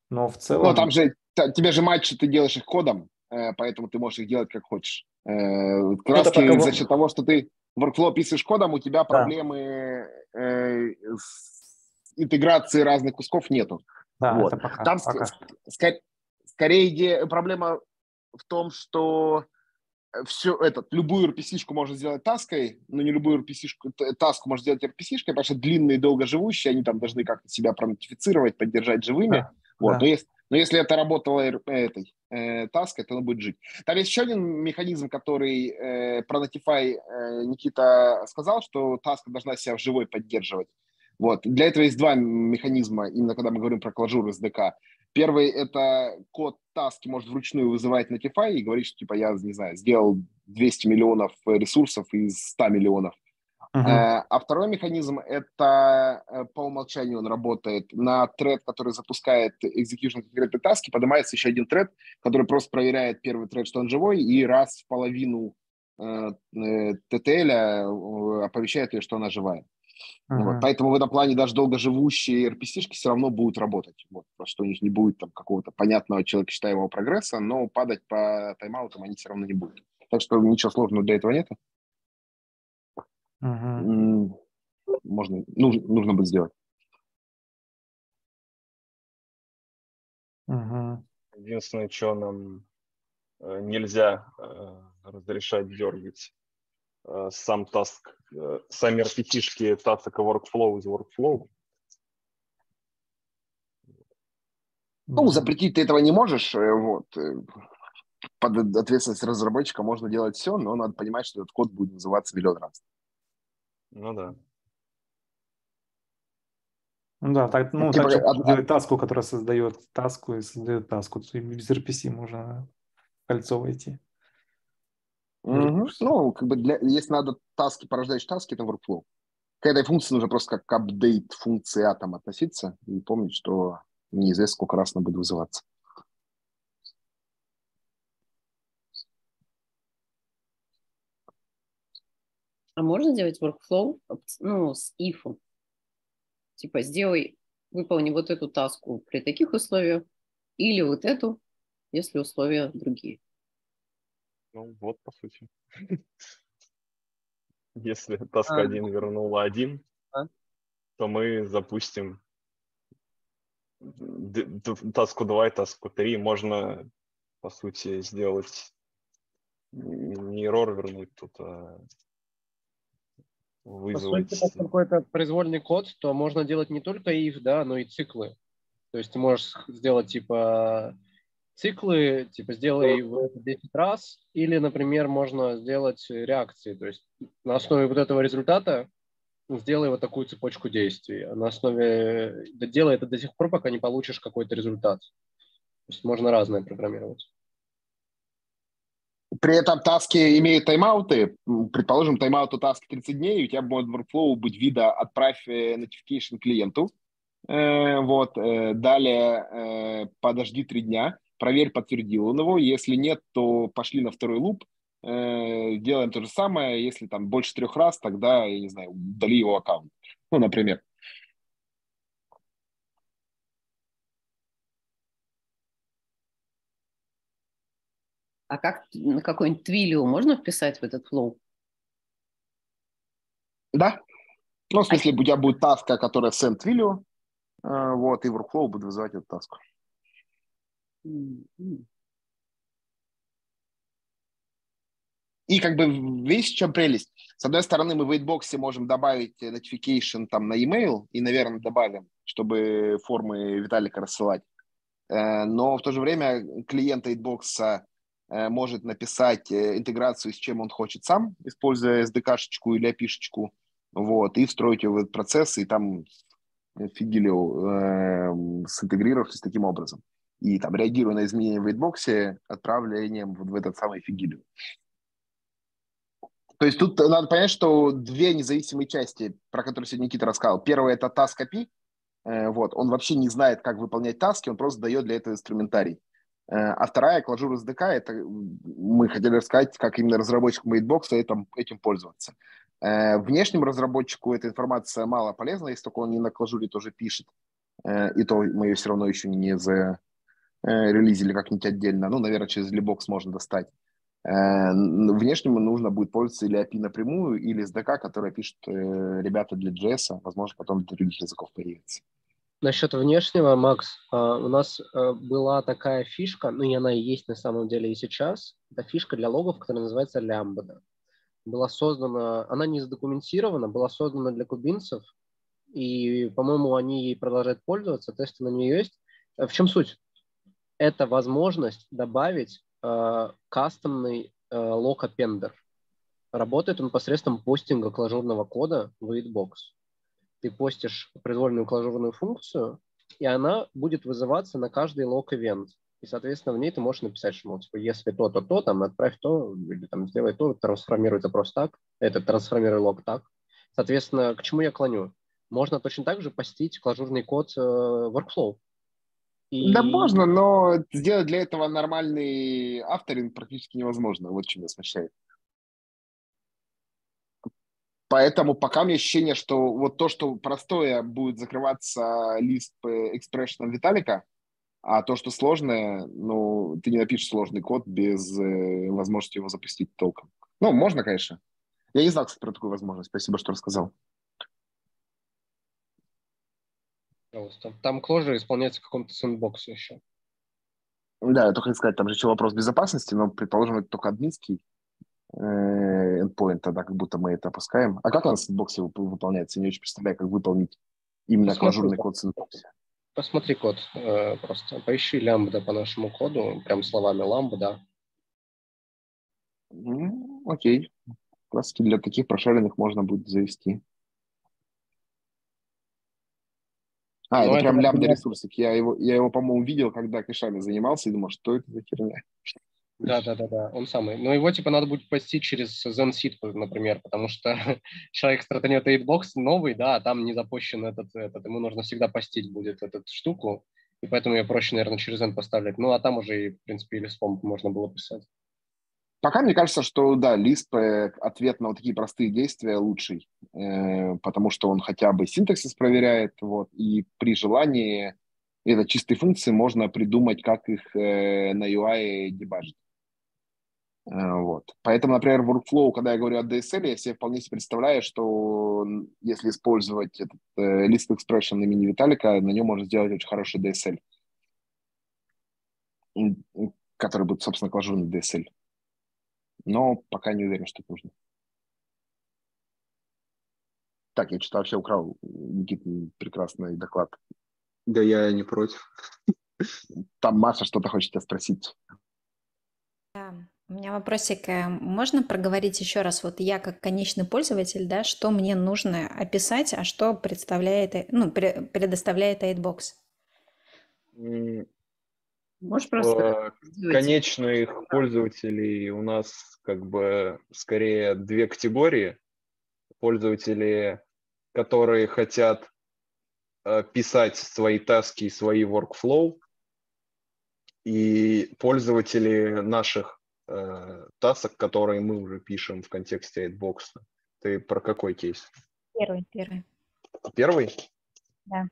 S4: Но в целом...
S5: Ну, там же, тебе же матчи ты делаешь их кодом, э, поэтому ты можешь их делать как хочешь. Э, краски пока... за счет того, что ты workflow описываешь кодом, у тебя да. проблемы э, с интеграцией разных кусков нету.
S4: Да, вот. это пока,
S5: Там
S4: пока.
S5: Ск- скорее идея, проблема в том, что все этот, любую RPC-шку можно сделать таской, но не любую RPC-шку, таску можно сделать RPC-шкой, потому что длинные, долгоживущие, они там должны как-то себя пронотифицировать, поддержать живыми. Да, вот. Да. Но, если, но если это работало этой э, таской, то оно будет жить. Там есть еще один механизм, который э, про Notify э, Никита сказал, что таска должна себя в живой поддерживать. Вот. Для этого есть два механизма, именно когда мы говорим про клажур SDK. Первый – это код таски может вручную вызывать Notify и говорить, что, типа, я, не знаю, сделал 200 миллионов ресурсов из 100 миллионов. Uh-huh. А второй механизм – это э, по умолчанию он работает. На тред, который запускает execution конкретной таски, поднимается еще один тред, который просто проверяет первый тред, что он живой, и раз в половину э, TTL оповещает ее, что она живая. Uh-huh. Вот. Поэтому в этом плане даже долгоживущие RPC-шки все равно будут работать. Вот. Просто что у них не будет там какого-то понятного человека считаемого прогресса, но падать по тайм-аутам они все равно не будут. Так что ничего сложного для этого нет. Uh-huh. Можно, нужно, нужно будет сделать.
S1: Uh-huh. Единственное, что нам э, нельзя э, разрешать дергать сам таск, э, сами RPT-шки task и workflow из workflow.
S5: Ну, запретить ты этого не можешь. Э, вот. Под ответственность разработчика можно делать все, но надо понимать, что этот код будет называться миллион раз.
S1: Ну да.
S4: Ну да, так, ну, типа, так же от, таску, которая создает таску и создает таску. Без RPC можно в кольцо войти.
S5: Угу. Ну, как бы для, если надо таски, порождающие таски, это workflow. К этой функции нужно просто как к апдейт функции атом относиться и помнить, что неизвестно, сколько раз она будет вызываться.
S7: А можно сделать workflow ну, с if? Типа сделай, выполни вот эту таску при таких условиях или вот эту, если условия другие.
S1: Ну, вот, по сути. Если таска 1 а. вернула 1, а? то мы запустим таску 2 и таску 3. Можно, по сути, сделать не error вернуть тут, а
S6: вызвать... По сути, какой-то произвольный код, то можно делать не только if, да, но и циклы. То есть ты можешь сделать типа циклы, типа сделай его 10 раз, или, например, можно сделать реакции, то есть на основе вот этого результата сделай вот такую цепочку действий, а на основе, делай это до тех пор, пока не получишь какой-то результат. То есть можно разное программировать.
S5: При этом таски имеют тайм-ауты. Предположим, тайм-аут у таски 30 дней, у тебя будет workflow быть вида «отправь э, notification клиенту». Э, вот. Э, далее подожди 3 дня проверь, подтвердил он его. Если нет, то пошли на второй луп, э, делаем то же самое. Если там больше трех раз, тогда, я не знаю, удали его аккаунт. Ну, например.
S7: А как на какой-нибудь твилио можно вписать в этот флоу?
S5: Да. Ну, в смысле, а... у тебя будет таска, которая send twilio, э, вот, и workflow будет вызывать эту таску. И как бы видишь, в чем прелесть? С одной стороны, мы в Weightbox можем добавить notification там на email, и, наверное, добавим, чтобы формы Виталика рассылать. Э, но в то же время клиент Weightbox э, может написать э, интеграцию, с чем он хочет сам, используя SDK-шечку или API-шечку, вот, и встроить ее в этот процесс, и там фигилио э, синтегрировавшись таким образом и там, реагируя на изменения в вейтбоксе, отправлением вот в этот самый фигилю. То есть тут надо понять, что две независимые части, про которые сегодня Никита рассказал. Первая – это task API. Э, вот, он вообще не знает, как выполнять таски, он просто дает для этого инструментарий. Э, а вторая, Clojure SDK, это мы хотели рассказать, как именно разработчик Matebox этим, этим пользоваться. Э, внешнему разработчику эта информация мало полезна, если только он не на клажуре тоже пишет. И то мы ее все равно еще не за релизили как-нибудь отдельно. Ну, наверное, через Libbox можно достать. Внешнему нужно будет пользоваться или API напрямую, или SDK, которое пишут ребята для JS, возможно, потом для других языков появится.
S6: Насчет внешнего, Макс, а, у нас а, была такая фишка, ну и она и есть на самом деле и сейчас. Это фишка для логов, которая называется Lambda. Была создана, она не задокументирована, была создана для кубинцев, и, по-моему, они ей продолжают пользоваться, тесты на нее есть. В чем суть? Это возможность добавить э, кастомный э. Работает он посредством постинга клажурного кода в Readbox ты постишь произвольную клажурную функцию, и она будет вызываться на каждый лог-ивент. И, соответственно, в ней ты можешь написать, что, мол, типа, если то, то, то, там, отправь то, или там, сделай то, трансформируй запрос так, это трансформируй лог так. Соответственно, к чему я клоню? Можно точно так же постить клажурный код э, workflow.
S5: И... Да можно, но сделать для этого нормальный авторинг практически невозможно. Вот чем меня смущает. Поэтому пока у меня ощущение, что вот то, что простое будет закрываться лист экспрессионом Виталика, а то, что сложное, ну, ты не напишешь сложный код без э, возможности его запустить толком. Ну, можно, конечно. Я не знал, кстати, про такую возможность. Спасибо, что рассказал.
S6: Пожалуйста. Там Clojure исполняется в каком-то сэндбоксе еще.
S5: Да, я только хотел сказать, там же еще вопрос безопасности, но, предположим, это только админский Э, endpoint, тогда как будто мы это опускаем. А как нас в Aidbox е выполняется? Я не очень представляю, как выполнить именно Clojure ный код в Aidbox е.
S6: Посмотри код э, просто. Поищи лямбда по нашему коду, прям словами ламбда.
S5: Mm, okay. Классики для таких прошаренных можно будет завести. А, Но это, это прям лямбда ресурсик. Я его, я его, по-моему, видел, когда кэшами занимался и думал, что это за херня.
S6: Да, да, да, да, он самый. Но его типа надо будет постить через ZenSeed, например, потому что человек стартанет 8box новый, да, а там не запущен этот, этот, ему нужно всегда постить будет эту штуку, и поэтому я проще, наверное, через Zen поставлять. Ну, а там уже, и, в принципе, и листом можно было писать.
S5: Пока мне кажется, что, да, лист ответ на вот такие простые действия лучший, э, потому что он хотя бы синтаксис проверяет, вот, и при желании это чистые функции можно придумать, как их э, на UI дебажить. Э, вот. Поэтому, например, в workflow, когда я говорю о DSL, я себе вполне себе представляю, что если использовать этот э, list expression имени Виталика, на нем можно сделать очень хороший DSL, который будет, собственно, клажурный DSL. Но пока не уверен, что это нужно. Так, я что-то вообще украл Никит прекрасный доклад.
S8: Да я не против.
S5: Там Маша что-то хочет тебя спросить.
S9: Да. У меня вопросик. Э, можно проговорить еще раз, вот я как конечный пользователь, да, что мне нужно описать, а что представляет, э, ну, предоставляет Aidbox?
S1: Можешь просто... Конечных пользователей у нас как бы скорее две категории. Пользователи, которые хотят э, писать свои таски и свои workflow, и пользователи наших э, тасок, которые мы уже пишем в контексте Aidbox а. Ты про какой кейс?
S9: Первый, первый.
S1: Первый?
S9: Да.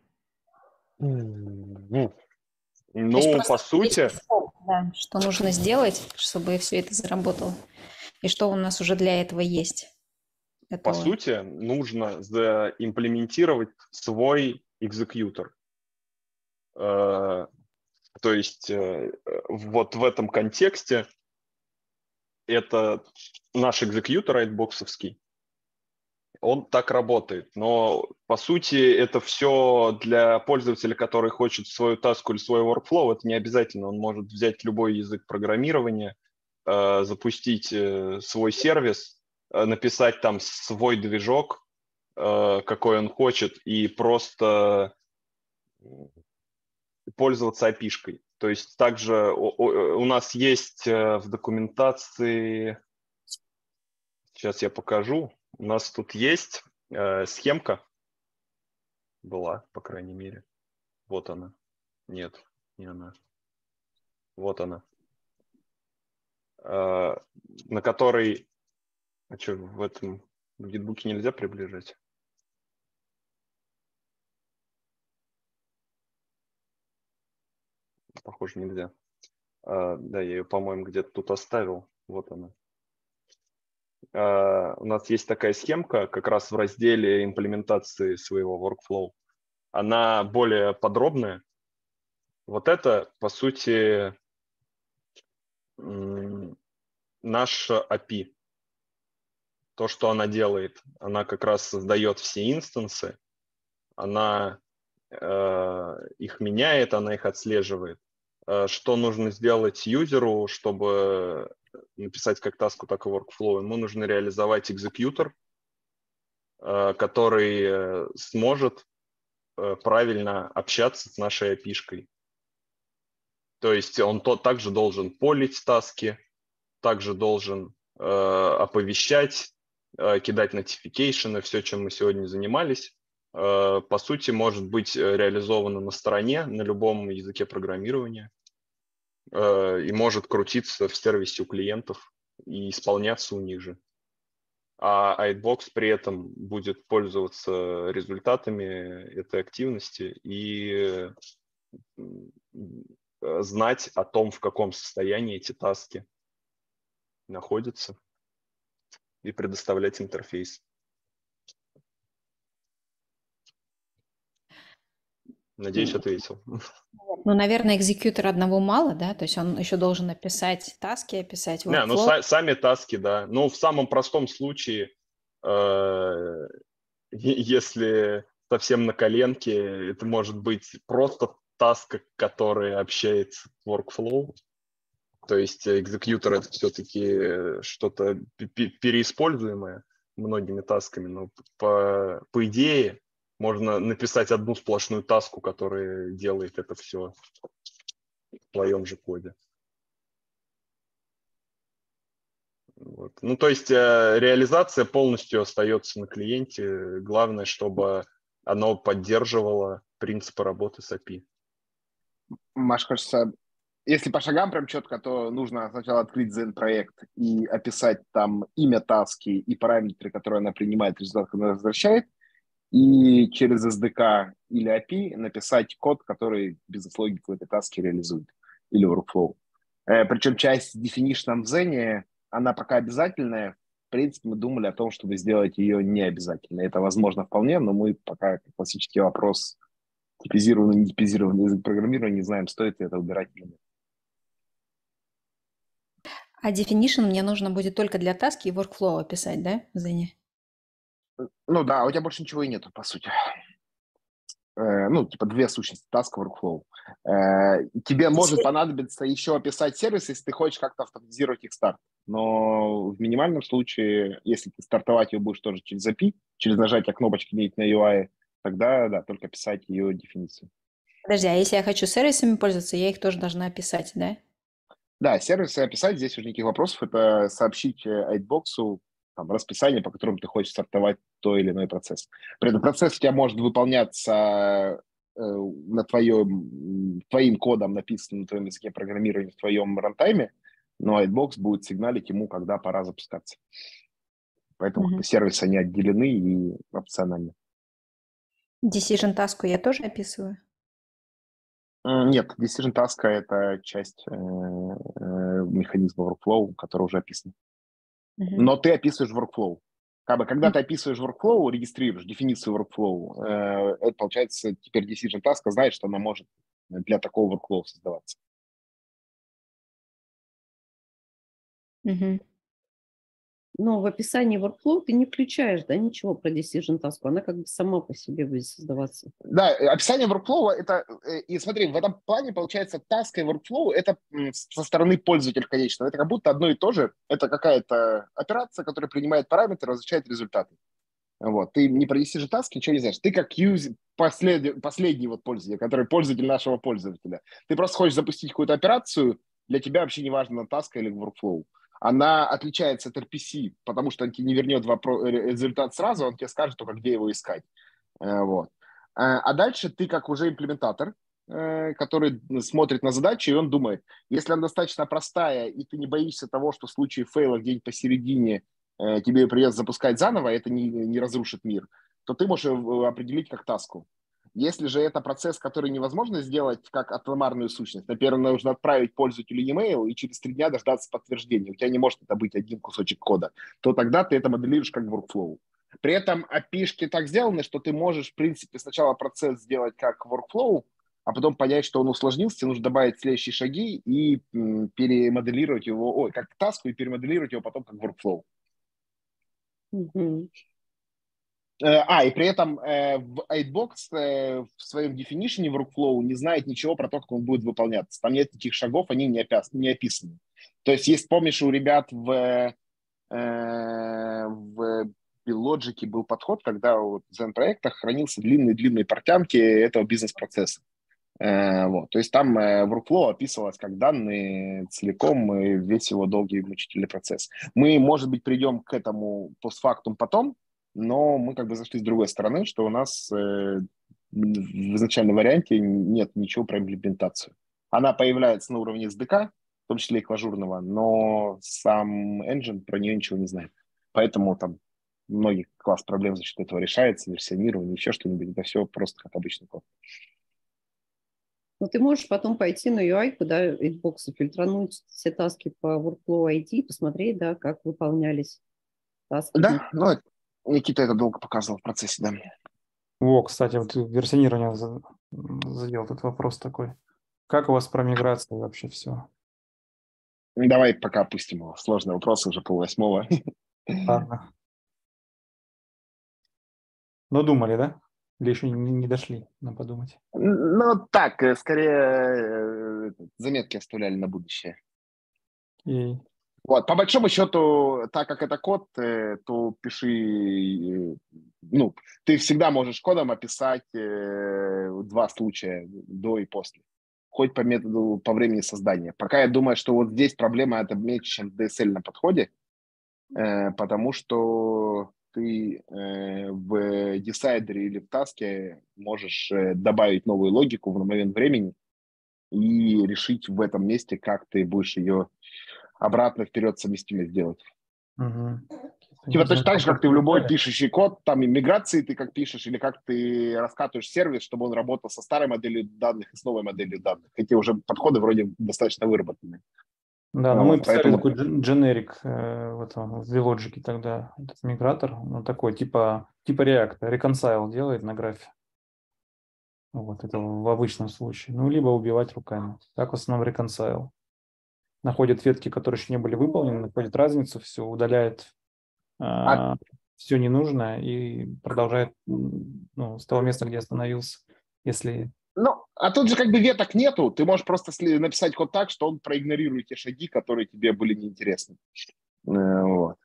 S1: Ну, ну по сути...
S9: Да, что нужно сделать, чтобы все это заработало. И что у нас уже для этого есть.
S1: Готово. По сути, нужно заимплементировать свой экзекьютор. Э, то есть э, вот в этом контексте это наш экзекьютор айтбоксовский. Он так работает, но по сути это все для пользователя, который хочет свою таску или свой workflow, это не обязательно. Он может взять любой язык программирования, э, запустить э, свой сервис, э, написать там свой движок, какой он хочет, и просто пользоваться API-шкой. То есть также у нас есть в документации, сейчас я покажу, у нас тут есть э, схемка, была, по крайней мере. Вот она. Нет, не она. Вот она. Э, на которой, а что в этом В гитбуке нельзя приближать. Похоже, нельзя. А, да, я ее, по-моему, где-то тут оставил. Вот она. А, у нас есть такая схемка как раз в разделе имплементации своего workflow. Она более подробная. Вот это, по сути, наш API. То, что она делает, она как раз создает все инстансы, она э, их меняет, она их отслеживает. Э, что нужно сделать юзеру, чтобы написать как таску, так и workflow? Ему нужно реализовать экзекьютор, э, который э, сможет э, правильно общаться с нашей API-шкой. То есть он то, также должен полить таски, также должен э, оповещать, э, кидать notification, все, чем мы сегодня занимались, э, по сути, может быть реализовано на стороне, на любом языке программирования и может крутиться в сервисе у клиентов и исполняться у них же. А Aidbox при этом будет пользоваться результатами этой активности и Э, знать о том, в каком состоянии эти таски находятся и предоставлять интерфейс. Надеюсь, ответил.
S9: Ну, наверное, executor одного мало, да? То есть он еще должен описать таски, описать workflow.
S1: Не, ну са- сами таски, да. Ну, в самом простом случае, э- если совсем на коленке, это может быть просто таска, который общается с workflow. То есть экзекьютор это все-таки что-то переиспользуемое многими тасками, но по, по идее можно написать одну сплошную таску, которая делает это все в твоем же коде. Вот. Ну, то есть э, реализация полностью остается на клиенте. Главное, чтобы оно поддерживало принципы работы с API.
S5: Маш, кажется, если по шагам прям четко, то нужно сначала открыть Zen проект и описать там имя таски и параметры, которые она принимает, результат, который она возвращает, и через SDK или API написать код, который бизнес-логику этой таски реализует, или workflow. Э, причем часть definition в Zen, она пока обязательная. В принципе, мы думали о том, чтобы сделать ее не обязательной. Это возможно вполне, но мы пока классический вопрос типизированный, не типизированный язык программирования, не знаем, стоит ли это убирать или нет.
S9: А definition мне нужно будет только для таски и workflow описать, да, Зене?
S5: Ну да, у тебя больше ничего и нету, по сути. Э, ну, типа две сущности, task, workflow. Э, тебе может понадобиться еще описать сервис, если ты хочешь как-то автоматизировать их старт. Но в минимальном случае, если ты стартовать его будешь тоже через API, через нажатие кнопочки на UI, тогда, да, только писать ее дефиницию.
S9: Подожди, а если я хочу сервисами пользоваться, я их тоже должна описать, да?
S5: Да, сервисы описать, здесь уже никаких вопросов. Это сообщить Айтбоксу там, расписание, по которому ты хочешь стартовать то или иной процесс. При этом процесс у тебя может выполняться э, на твоем, твоим кодом, написанным на твоем языке программирования в твоем рантайме, но Aidbox будет сигналить ему, когда пора запускаться. Поэтому mm-hmm. сервисы, они отделены и опциональны.
S9: Decision task я тоже описываю?
S5: Нет, Decision task это часть э, э, механизма workflow, который уже описан. Но ты описываешь workflow. Как бы, когда ты описываешь workflow, регистрируешь дефиницию workflow, э, это получается теперь Decision task знает, что она может для такого workflow создаваться.
S7: Угу. Но в описании workflow ты не включаешь, да, ничего про decision task, она как бы сама по себе будет создаваться.
S5: Да, э, описание workflow это, э, и смотри, в этом плане получается task и workflow это со стороны пользователя конечного, это как будто одно и то же, это какая-то операция, которая принимает параметры, возвращает результаты. Вот. Ты не про decision task ничего не знаешь. Ты как юз... послед... последний вот пользователь, который пользователь нашего пользователя. Ты просто хочешь запустить какую-то операцию, для тебя вообще не важно, на task или workflow она отличается от RPC, потому что он тебе не вернет вопрос, э, результат сразу, он тебе скажет только, где его искать. Э, вот. Э, а дальше ты как уже имплементатор, который смотрит на задачи, и он думает, если она достаточно простая, и ты не боишься того, что в случае фейла где-нибудь посередине тебе придется запускать заново, это не, не разрушит мир, то ты можешь определить как таску. Если же это процесс, который невозможно сделать как атомарную сущность, например, нужно отправить пользователю e-mail и через три дня дождаться подтверждения, у тебя не может это быть один кусочек кода, то тогда ты это моделируешь как workflow. При этом api так сделаны, что ты можешь, в принципе, сначала процесс сделать как workflow, а потом понять, что он усложнился, нужно добавить следующие шаги и перемоделировать его, ой, как таску, и перемоделировать его потом как workflow. Mm-hmm. А, и при этом э, в 8box э, в своем definition workflow не знает ничего про то, как он будет выполняться. Там нет таких шагов, они не, опис, не описаны. То есть, есть, помнишь, у ребят в, в Logic был подход, когда в Zen-проектах хранился длинные-длинные портянки этого бизнес-процесса. Вот. То есть там workflow описывалось как данные целиком, и весь его долгий мучительный процесс. Мы, может быть, придем к этому постфактум потом, но мы как бы зашли с другой стороны, что у нас э, в изначальном варианте нет ничего про имплементацию. Она появляется на уровне SDK, в том числе и клажурного, но сам engine про нее ничего не знает. Поэтому там многие класс проблем за счет этого решается, версионирование, еще что-нибудь. Это все просто как обычный код.
S7: Ну, ты можешь потом пойти на UI, куда инбоксы фильтрануть все таски по workflow ID, посмотреть, да, как выполнялись
S5: таски. Да, ну, Никита это долго показывал в процессе, да.
S4: О, кстати, вот версионирование задел этот вопрос такой. Как у вас про миграцию вообще все?
S5: Давай пока опустим его. Сложный вопрос, уже полвосьмого. Ладно.
S4: Но думали, да? Или еще не, не дошли нам подумать?
S5: Ну, так, э, скорее э, заметки оставляли на будущее. И вот, по большому счету, так как это код, э, то пиши, э, ну, ты всегда можешь кодом описать э, два случая до и после, хоть по методу, по времени создания. Пока я думаю, что вот здесь проблема это меньше, чем DSL на подходе, потому что ты в десайдере или в таске можешь добавить новую логику в момент времени и решить в этом месте, как ты будешь ее обратно вперед совместимость сделать. Угу. Типа точно так же, как ты в любой пишущий код, там и миграции ты как пишешь, или как ты раскатываешь сервис, чтобы он работал со старой моделью данных и с новой моделью данных. Эти уже подходы вроде достаточно выработаны.
S4: Да, но вот, мы писали поэтому... такой дженерик э, в, этом, в Vlogic тогда, этот мигратор, он такой типа, типа React, reconcile делает на графе. Вот, это в обычном случае. Ну, либо убивать руками. Так в основном reconcile находит ветки, которые еще не были выполнены, находит разницу, все удаляет а... а все ненужное и продолжает ну, с того места, где остановился, если...
S5: Ну, а тут же как бы веток нету, ты можешь просто написать код так, что он проигнорирует те шаги, которые тебе были неинтересны. Э, вот.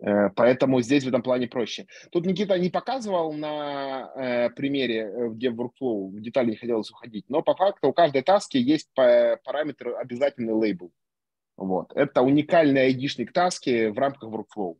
S5: Э, поэтому здесь в этом плане проще. Тут Никита не показывал на э, примере, э, где в workflow в детали не хотелось уходить, но по факту у каждой таски есть параметр обязательный лейбл. Вот. Это уникальный айдишник таски в рамках workflow.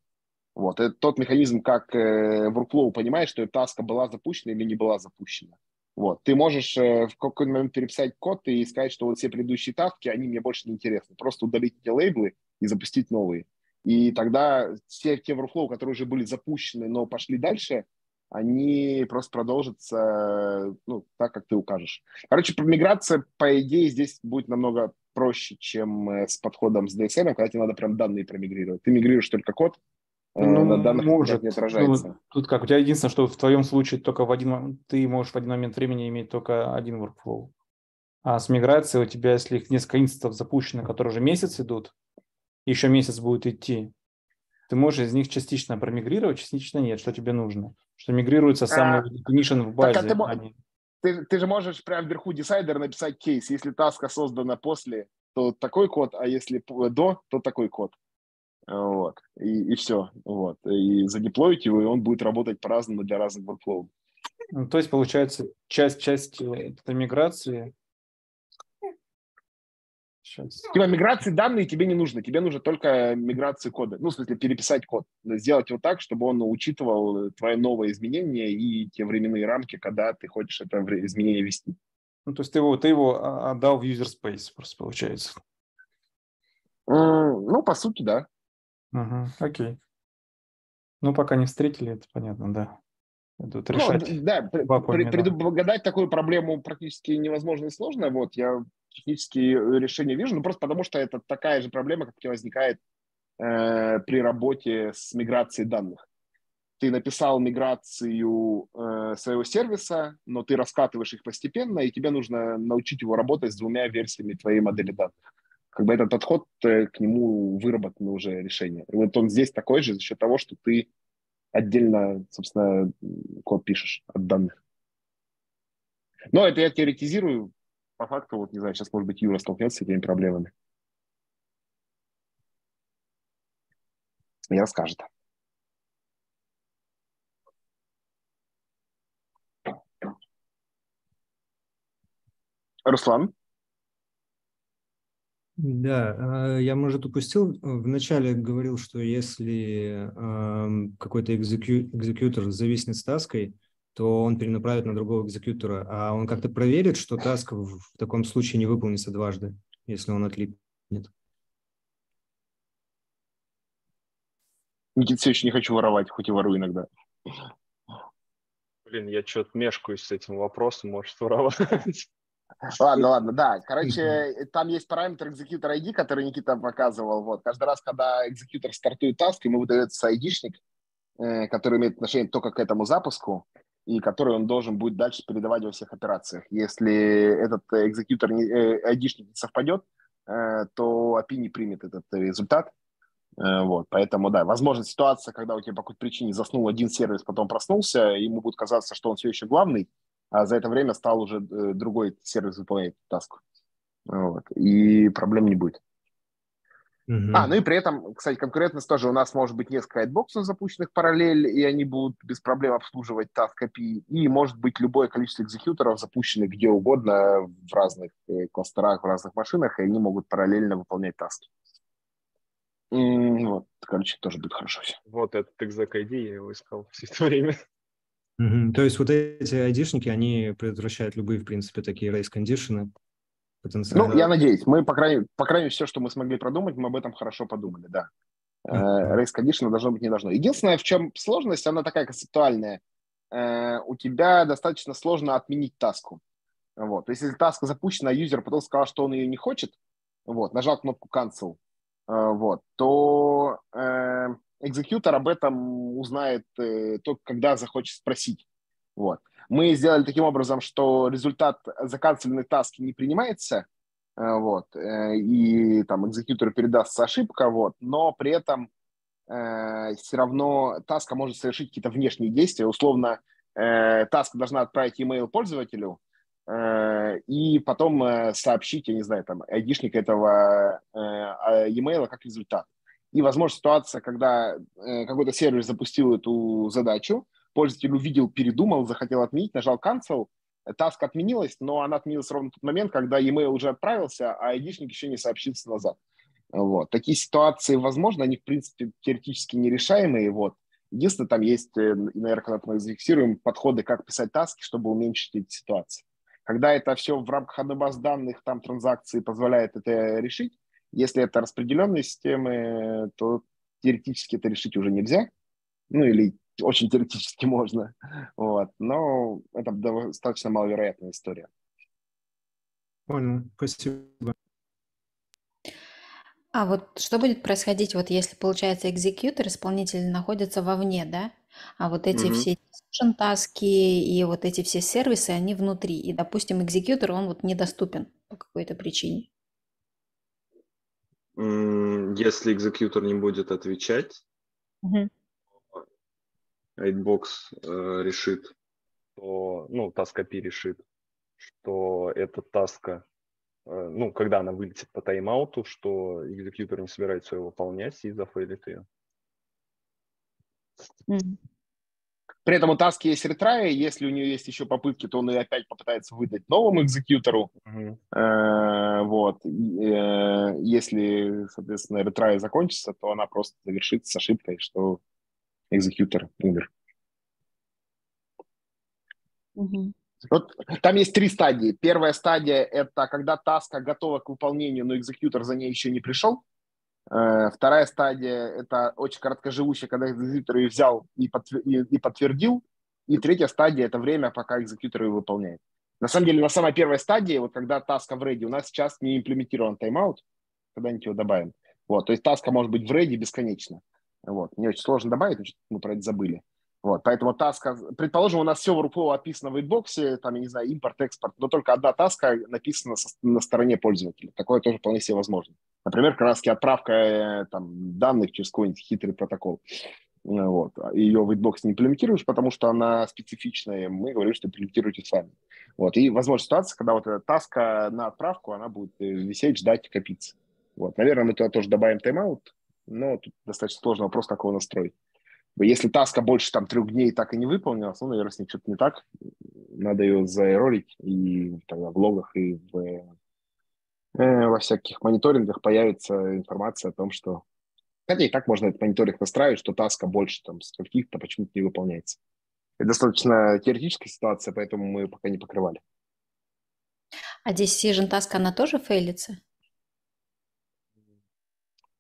S5: Вот. Это тот механизм, как э, workflow понимает, что эта таска была запущена или не была запущена. Вот. Ты можешь э, в какой-то момент переписать код и сказать, что вот все предыдущие таски, они мне больше не интересны. Просто удалить эти лейблы и запустить новые. И тогда все те workflow, которые уже были запущены, но пошли дальше, они просто продолжатся ну, так, как ты укажешь. Короче, миграция, по идее, здесь будет намного проще, чем э, с подходом с DSL, когда тебе надо прям данные промигрировать. Ты мигрируешь только код,
S4: э, ну, на данных может. не отражается. Ну, тут как, у тебя единственное, что в твоем случае только в один ты можешь в один момент времени иметь только один workflow. А с миграцией у тебя, если их несколько инстансов запущено, которые уже месяц идут, еще месяц будет идти, ты можешь из них частично промигрировать, частично нет, что тебе нужно. Что мигрируется самый а, definition в базе. Так, а ты, а
S5: не... ты, ты же можешь прямо вверху десайдер написать кейс. Если таска создана после, то такой код, а если до, то такой код. Вот. И, и все. Вот. И задеплоить его, и он будет работать по-разному для разных workflow.
S4: Ну, то есть, получается, часть, часть этой миграции
S5: Сейчас. Типа миграции данные тебе не нужно, тебе нужно только миграции кода. Ну, в смысле, переписать код. Сделать его так, чтобы он учитывал твои новые изменения и те временные рамки, когда ты хочешь это изменение вести.
S4: Ну, то есть ты его, ты его а, отдал в user space, просто получается.
S5: Ну, по сути, да.
S4: Угу, окей. Ну, пока не встретили, это понятно, да.
S5: Тут ну, решать да, предугадать такую проблему практически невозможно и сложно. Вот, я технические решения вижу, ну, просто потому что это такая же проблема, как возникает э, при работе с миграцией данных. Ты написал миграцию э, своего сервиса, но ты раскатываешь их постепенно, и тебе нужно научить его работать с двумя версиями твоей модели данных. Как бы этот подход, э, к нему выработано уже решение. И вот он здесь такой же за счет того, что ты отдельно, собственно, код пишешь от данных. Но это я теоретизирую. По факту, вот, не знаю, сейчас, может быть, Юра столкнется с этими проблемами. И расскажет. Руслан?
S10: Да, а, я, может, упустил. Вначале говорил, что если какой-то экзекьютор зависнет с таской, то он перенаправит на другого экзекьютора, а он как-то проверит, что таска в таком случае не выполнится дважды, если он отлипнет.
S5: Никит, все еще не хочу воровать, хоть и ворую иногда.
S1: Блин, я что-то мешкаюсь с этим вопросом, может воровать.
S5: Ладно, ладно, да. Короче, там есть параметр executor ID, который Никита показывал. Вот. Каждый раз, когда экзекьютор стартует таск, ему выдается ID-шник, э, который имеет отношение только к этому запуску, и который он должен будет дальше передавать во всех операциях. Если этот экзекьютор ID-шник не совпадет, э, то API не примет этот результат. Э, вот, поэтому, да, возможно ситуация, когда у тебя по какой-то причине заснул один сервис, потом проснулся, ему будет казаться, что он все еще главный, а за это время стал уже э, другой сервис выполнять таску. Вот. И проблем не будет. Uh-huh. А, ну и при этом, кстати, конкурентность тоже. У нас может быть несколько айтбоксов запущенных параллель, и они будут без проблем обслуживать task API. И может быть любое количество экзекьюторов запущенных где угодно в разных э, кластерах, в разных машинах, и они могут параллельно выполнять таски. Вот, короче, тоже будет хорошо все.
S1: Вот этот exec ID, я его искал все это время.
S10: Угу. То есть вот эти айдишники, они предотвращают любые, в принципе, такие race-кондишены?
S5: Ну, я надеюсь. Мы, по крайней, по крайней мере, все, что мы смогли продумать, мы об этом хорошо подумали, да. Uh-huh. Race condition должно быть, не должно. Единственное, в чем сложность, она такая концептуальная. Э, у тебя достаточно сложно отменить таску. Вот. Если таска запущена, а юзер потом сказал, что он ее не хочет, вот, нажал кнопку cancel, э, вот, то э, экзекьютор об этом узнает э, только когда захочет спросить. Вот. Мы сделали таким образом, что результат заканцеленной таски не принимается, э, вот, э, и там экзекьютору передастся ошибка, вот, но при этом э, все равно таска может совершить какие-то внешние действия. Условно, э, таска должна отправить email пользователю, э, и потом сообщить, я не знаю, там, айдишник этого э, а, e-mail как результат. И, возможно, ситуация, когда какой-то сервис запустил эту задачу, пользователь увидел, передумал, захотел отменить, нажал cancel, таск отменилась, но она отменилась ровно в тот момент, когда e-mail уже отправился, а айдишник еще не сообщился назад. Вот. Такие ситуации возможно, они, в принципе, теоретически нерешаемые. Вот. Единственное, там есть, э, наверное, когда мы зафиксируем подходы, как писать таски, чтобы уменьшить эти ситуации. Когда это все в рамках одной базы данных, там транзакции позволяет это решить, если это распределенные системы, то теоретически это решить уже нельзя. Ну или очень теоретически можно. Вот. Но это достаточно маловероятная история.
S10: Понял, спасибо.
S9: А вот что будет происходить, вот если, получается, экзекьютор, исполнитель находится вовне, да? А вот эти mm-hmm. все discussion таски и вот эти все сервисы, они внутри. И, допустим, экзекьютор, он вот недоступен по какой-то причине.
S1: Если экзекьютор не будет отвечать, mm-hmm. 8box э, решит, то, ну, Task API решит, что эта таска, э, ну, когда она вылетит по тайм-ауту, что экзекьютор не собирается ее выполнять и зафейлит ее.
S5: При этом у таски есть ретраи, если у нее есть еще попытки, то он ее опять попытается выдать новому экзекьютору. Mm-hmm. Вот. Э, если, соответственно, ретрай закончится, то она просто завершится с ошибкой, что экзекьютор умер. Uh-huh. Вот, там есть три стадии. Первая стадия – это когда таска готова к выполнению, но экзекьютор за ней еще не пришел. Э, вторая стадия – это очень короткоживущая, когда экзекьютор ее взял и, подтвер- и, и подтвердил. И третья стадия – это время, пока экзекьютор ее выполняет. На самом деле, на самой первой стадии, вот когда таска в ready, у нас сейчас не имплементирован тайм-аут, когда-нибудь его добавим. Вот, то есть таска может быть в ready бесконечно. Вот, не очень сложно добавить, мы про это забыли. Вот, поэтому таска, предположим, у нас все в workflow описано в Aidbox е, там, я не знаю, импорт, экспорт, но только одна таска написана со, на стороне пользователя. Такое тоже вполне себе возможно. Например, раз отправка э, там, данных через какой-нибудь хитрый протокол. Вот. Ее в Aidbox не имплементируешь, потому что она специфичная. Мы говорим, что имплементируйте сами. Вот. И возможна ситуация, когда вот эта таска на отправку, она будет э, висеть, ждать, копиться. Вот. Наверное, мы туда тоже добавим тайм-аут, но тут достаточно сложный вопрос, как его настроить. Если таска больше там трех дней так и не выполнилась, ну, наверное, с ней что-то не так. Надо ее заэрорить, и тогда в логах и в, э, во всяких мониторингах появится информация о том, что... Хотя и так можно этот мониторинг настраивать, что таска больше там с каких-то почему-то не выполняется. Это достаточно теоретическая ситуация, поэтому мы пока не покрывали.
S9: А decision task, она тоже фейлится?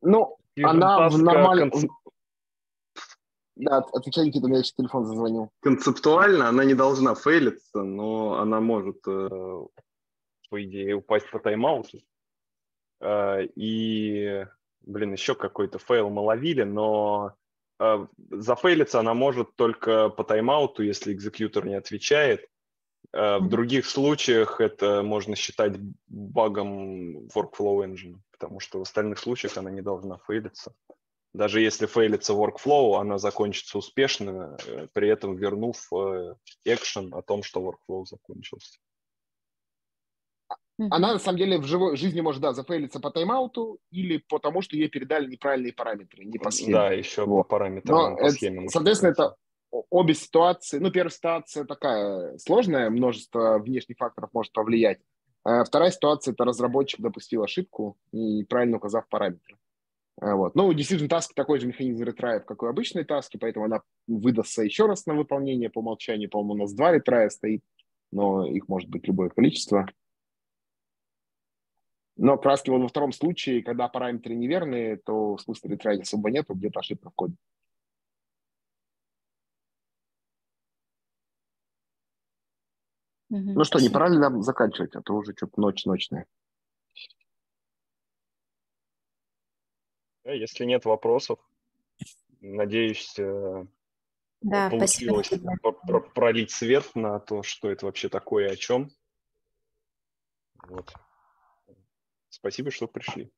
S5: Ну, она в нормальном... Концеп... Да, отвечай, Никита, у меня еще телефон зазвонил.
S1: Концептуально она не должна фейлиться, но она может, э, по идее, упасть по тайм-ауту. Э, и, блин, еще какой-то фейл мы ловили, но э, зафейлиться она может только по тайм-ауту, если экзекьютор не отвечает. В других случаях это можно считать багом workflow engine, потому что в остальных случаях она не должна фейлиться. Даже если фейлится workflow, она закончится успешно, э, при этом вернув экшен о том, что workflow закончился.
S5: Она на самом деле в живой жизни может, да, зафейлиться по тайм-ауту или потому, что ей передали неправильные параметры, не по схеме.
S1: Да, еще вот. по параметрам, Но
S5: по схеме. Это, соответственно, это обе ситуации. Ну, первая ситуация такая сложная, множество внешних факторов может повлиять. А вторая ситуация – это разработчик допустил ошибку, неправильно указав параметры. А, вот. Ну, Decision Task такой же механизм ретрайв, как и у обычной таски, поэтому она выдастся еще раз на выполнение по умолчанию. По-моему, у нас два ретрая стоит, но их может быть любое количество. Но раз вот во втором случае, когда параметры неверные, то в смысле ретрайт особо нету, где-то ошибка в коде. Угу, ну что, спасибо. не пора ли нам заканчивать, а то уже что-то ночь ночная.
S1: Если нет вопросов, надеюсь, э,
S9: да,
S1: получилось спасибо. пролить свет на то, что это вообще такое и о чем. Вот. Спасибо, что пришли.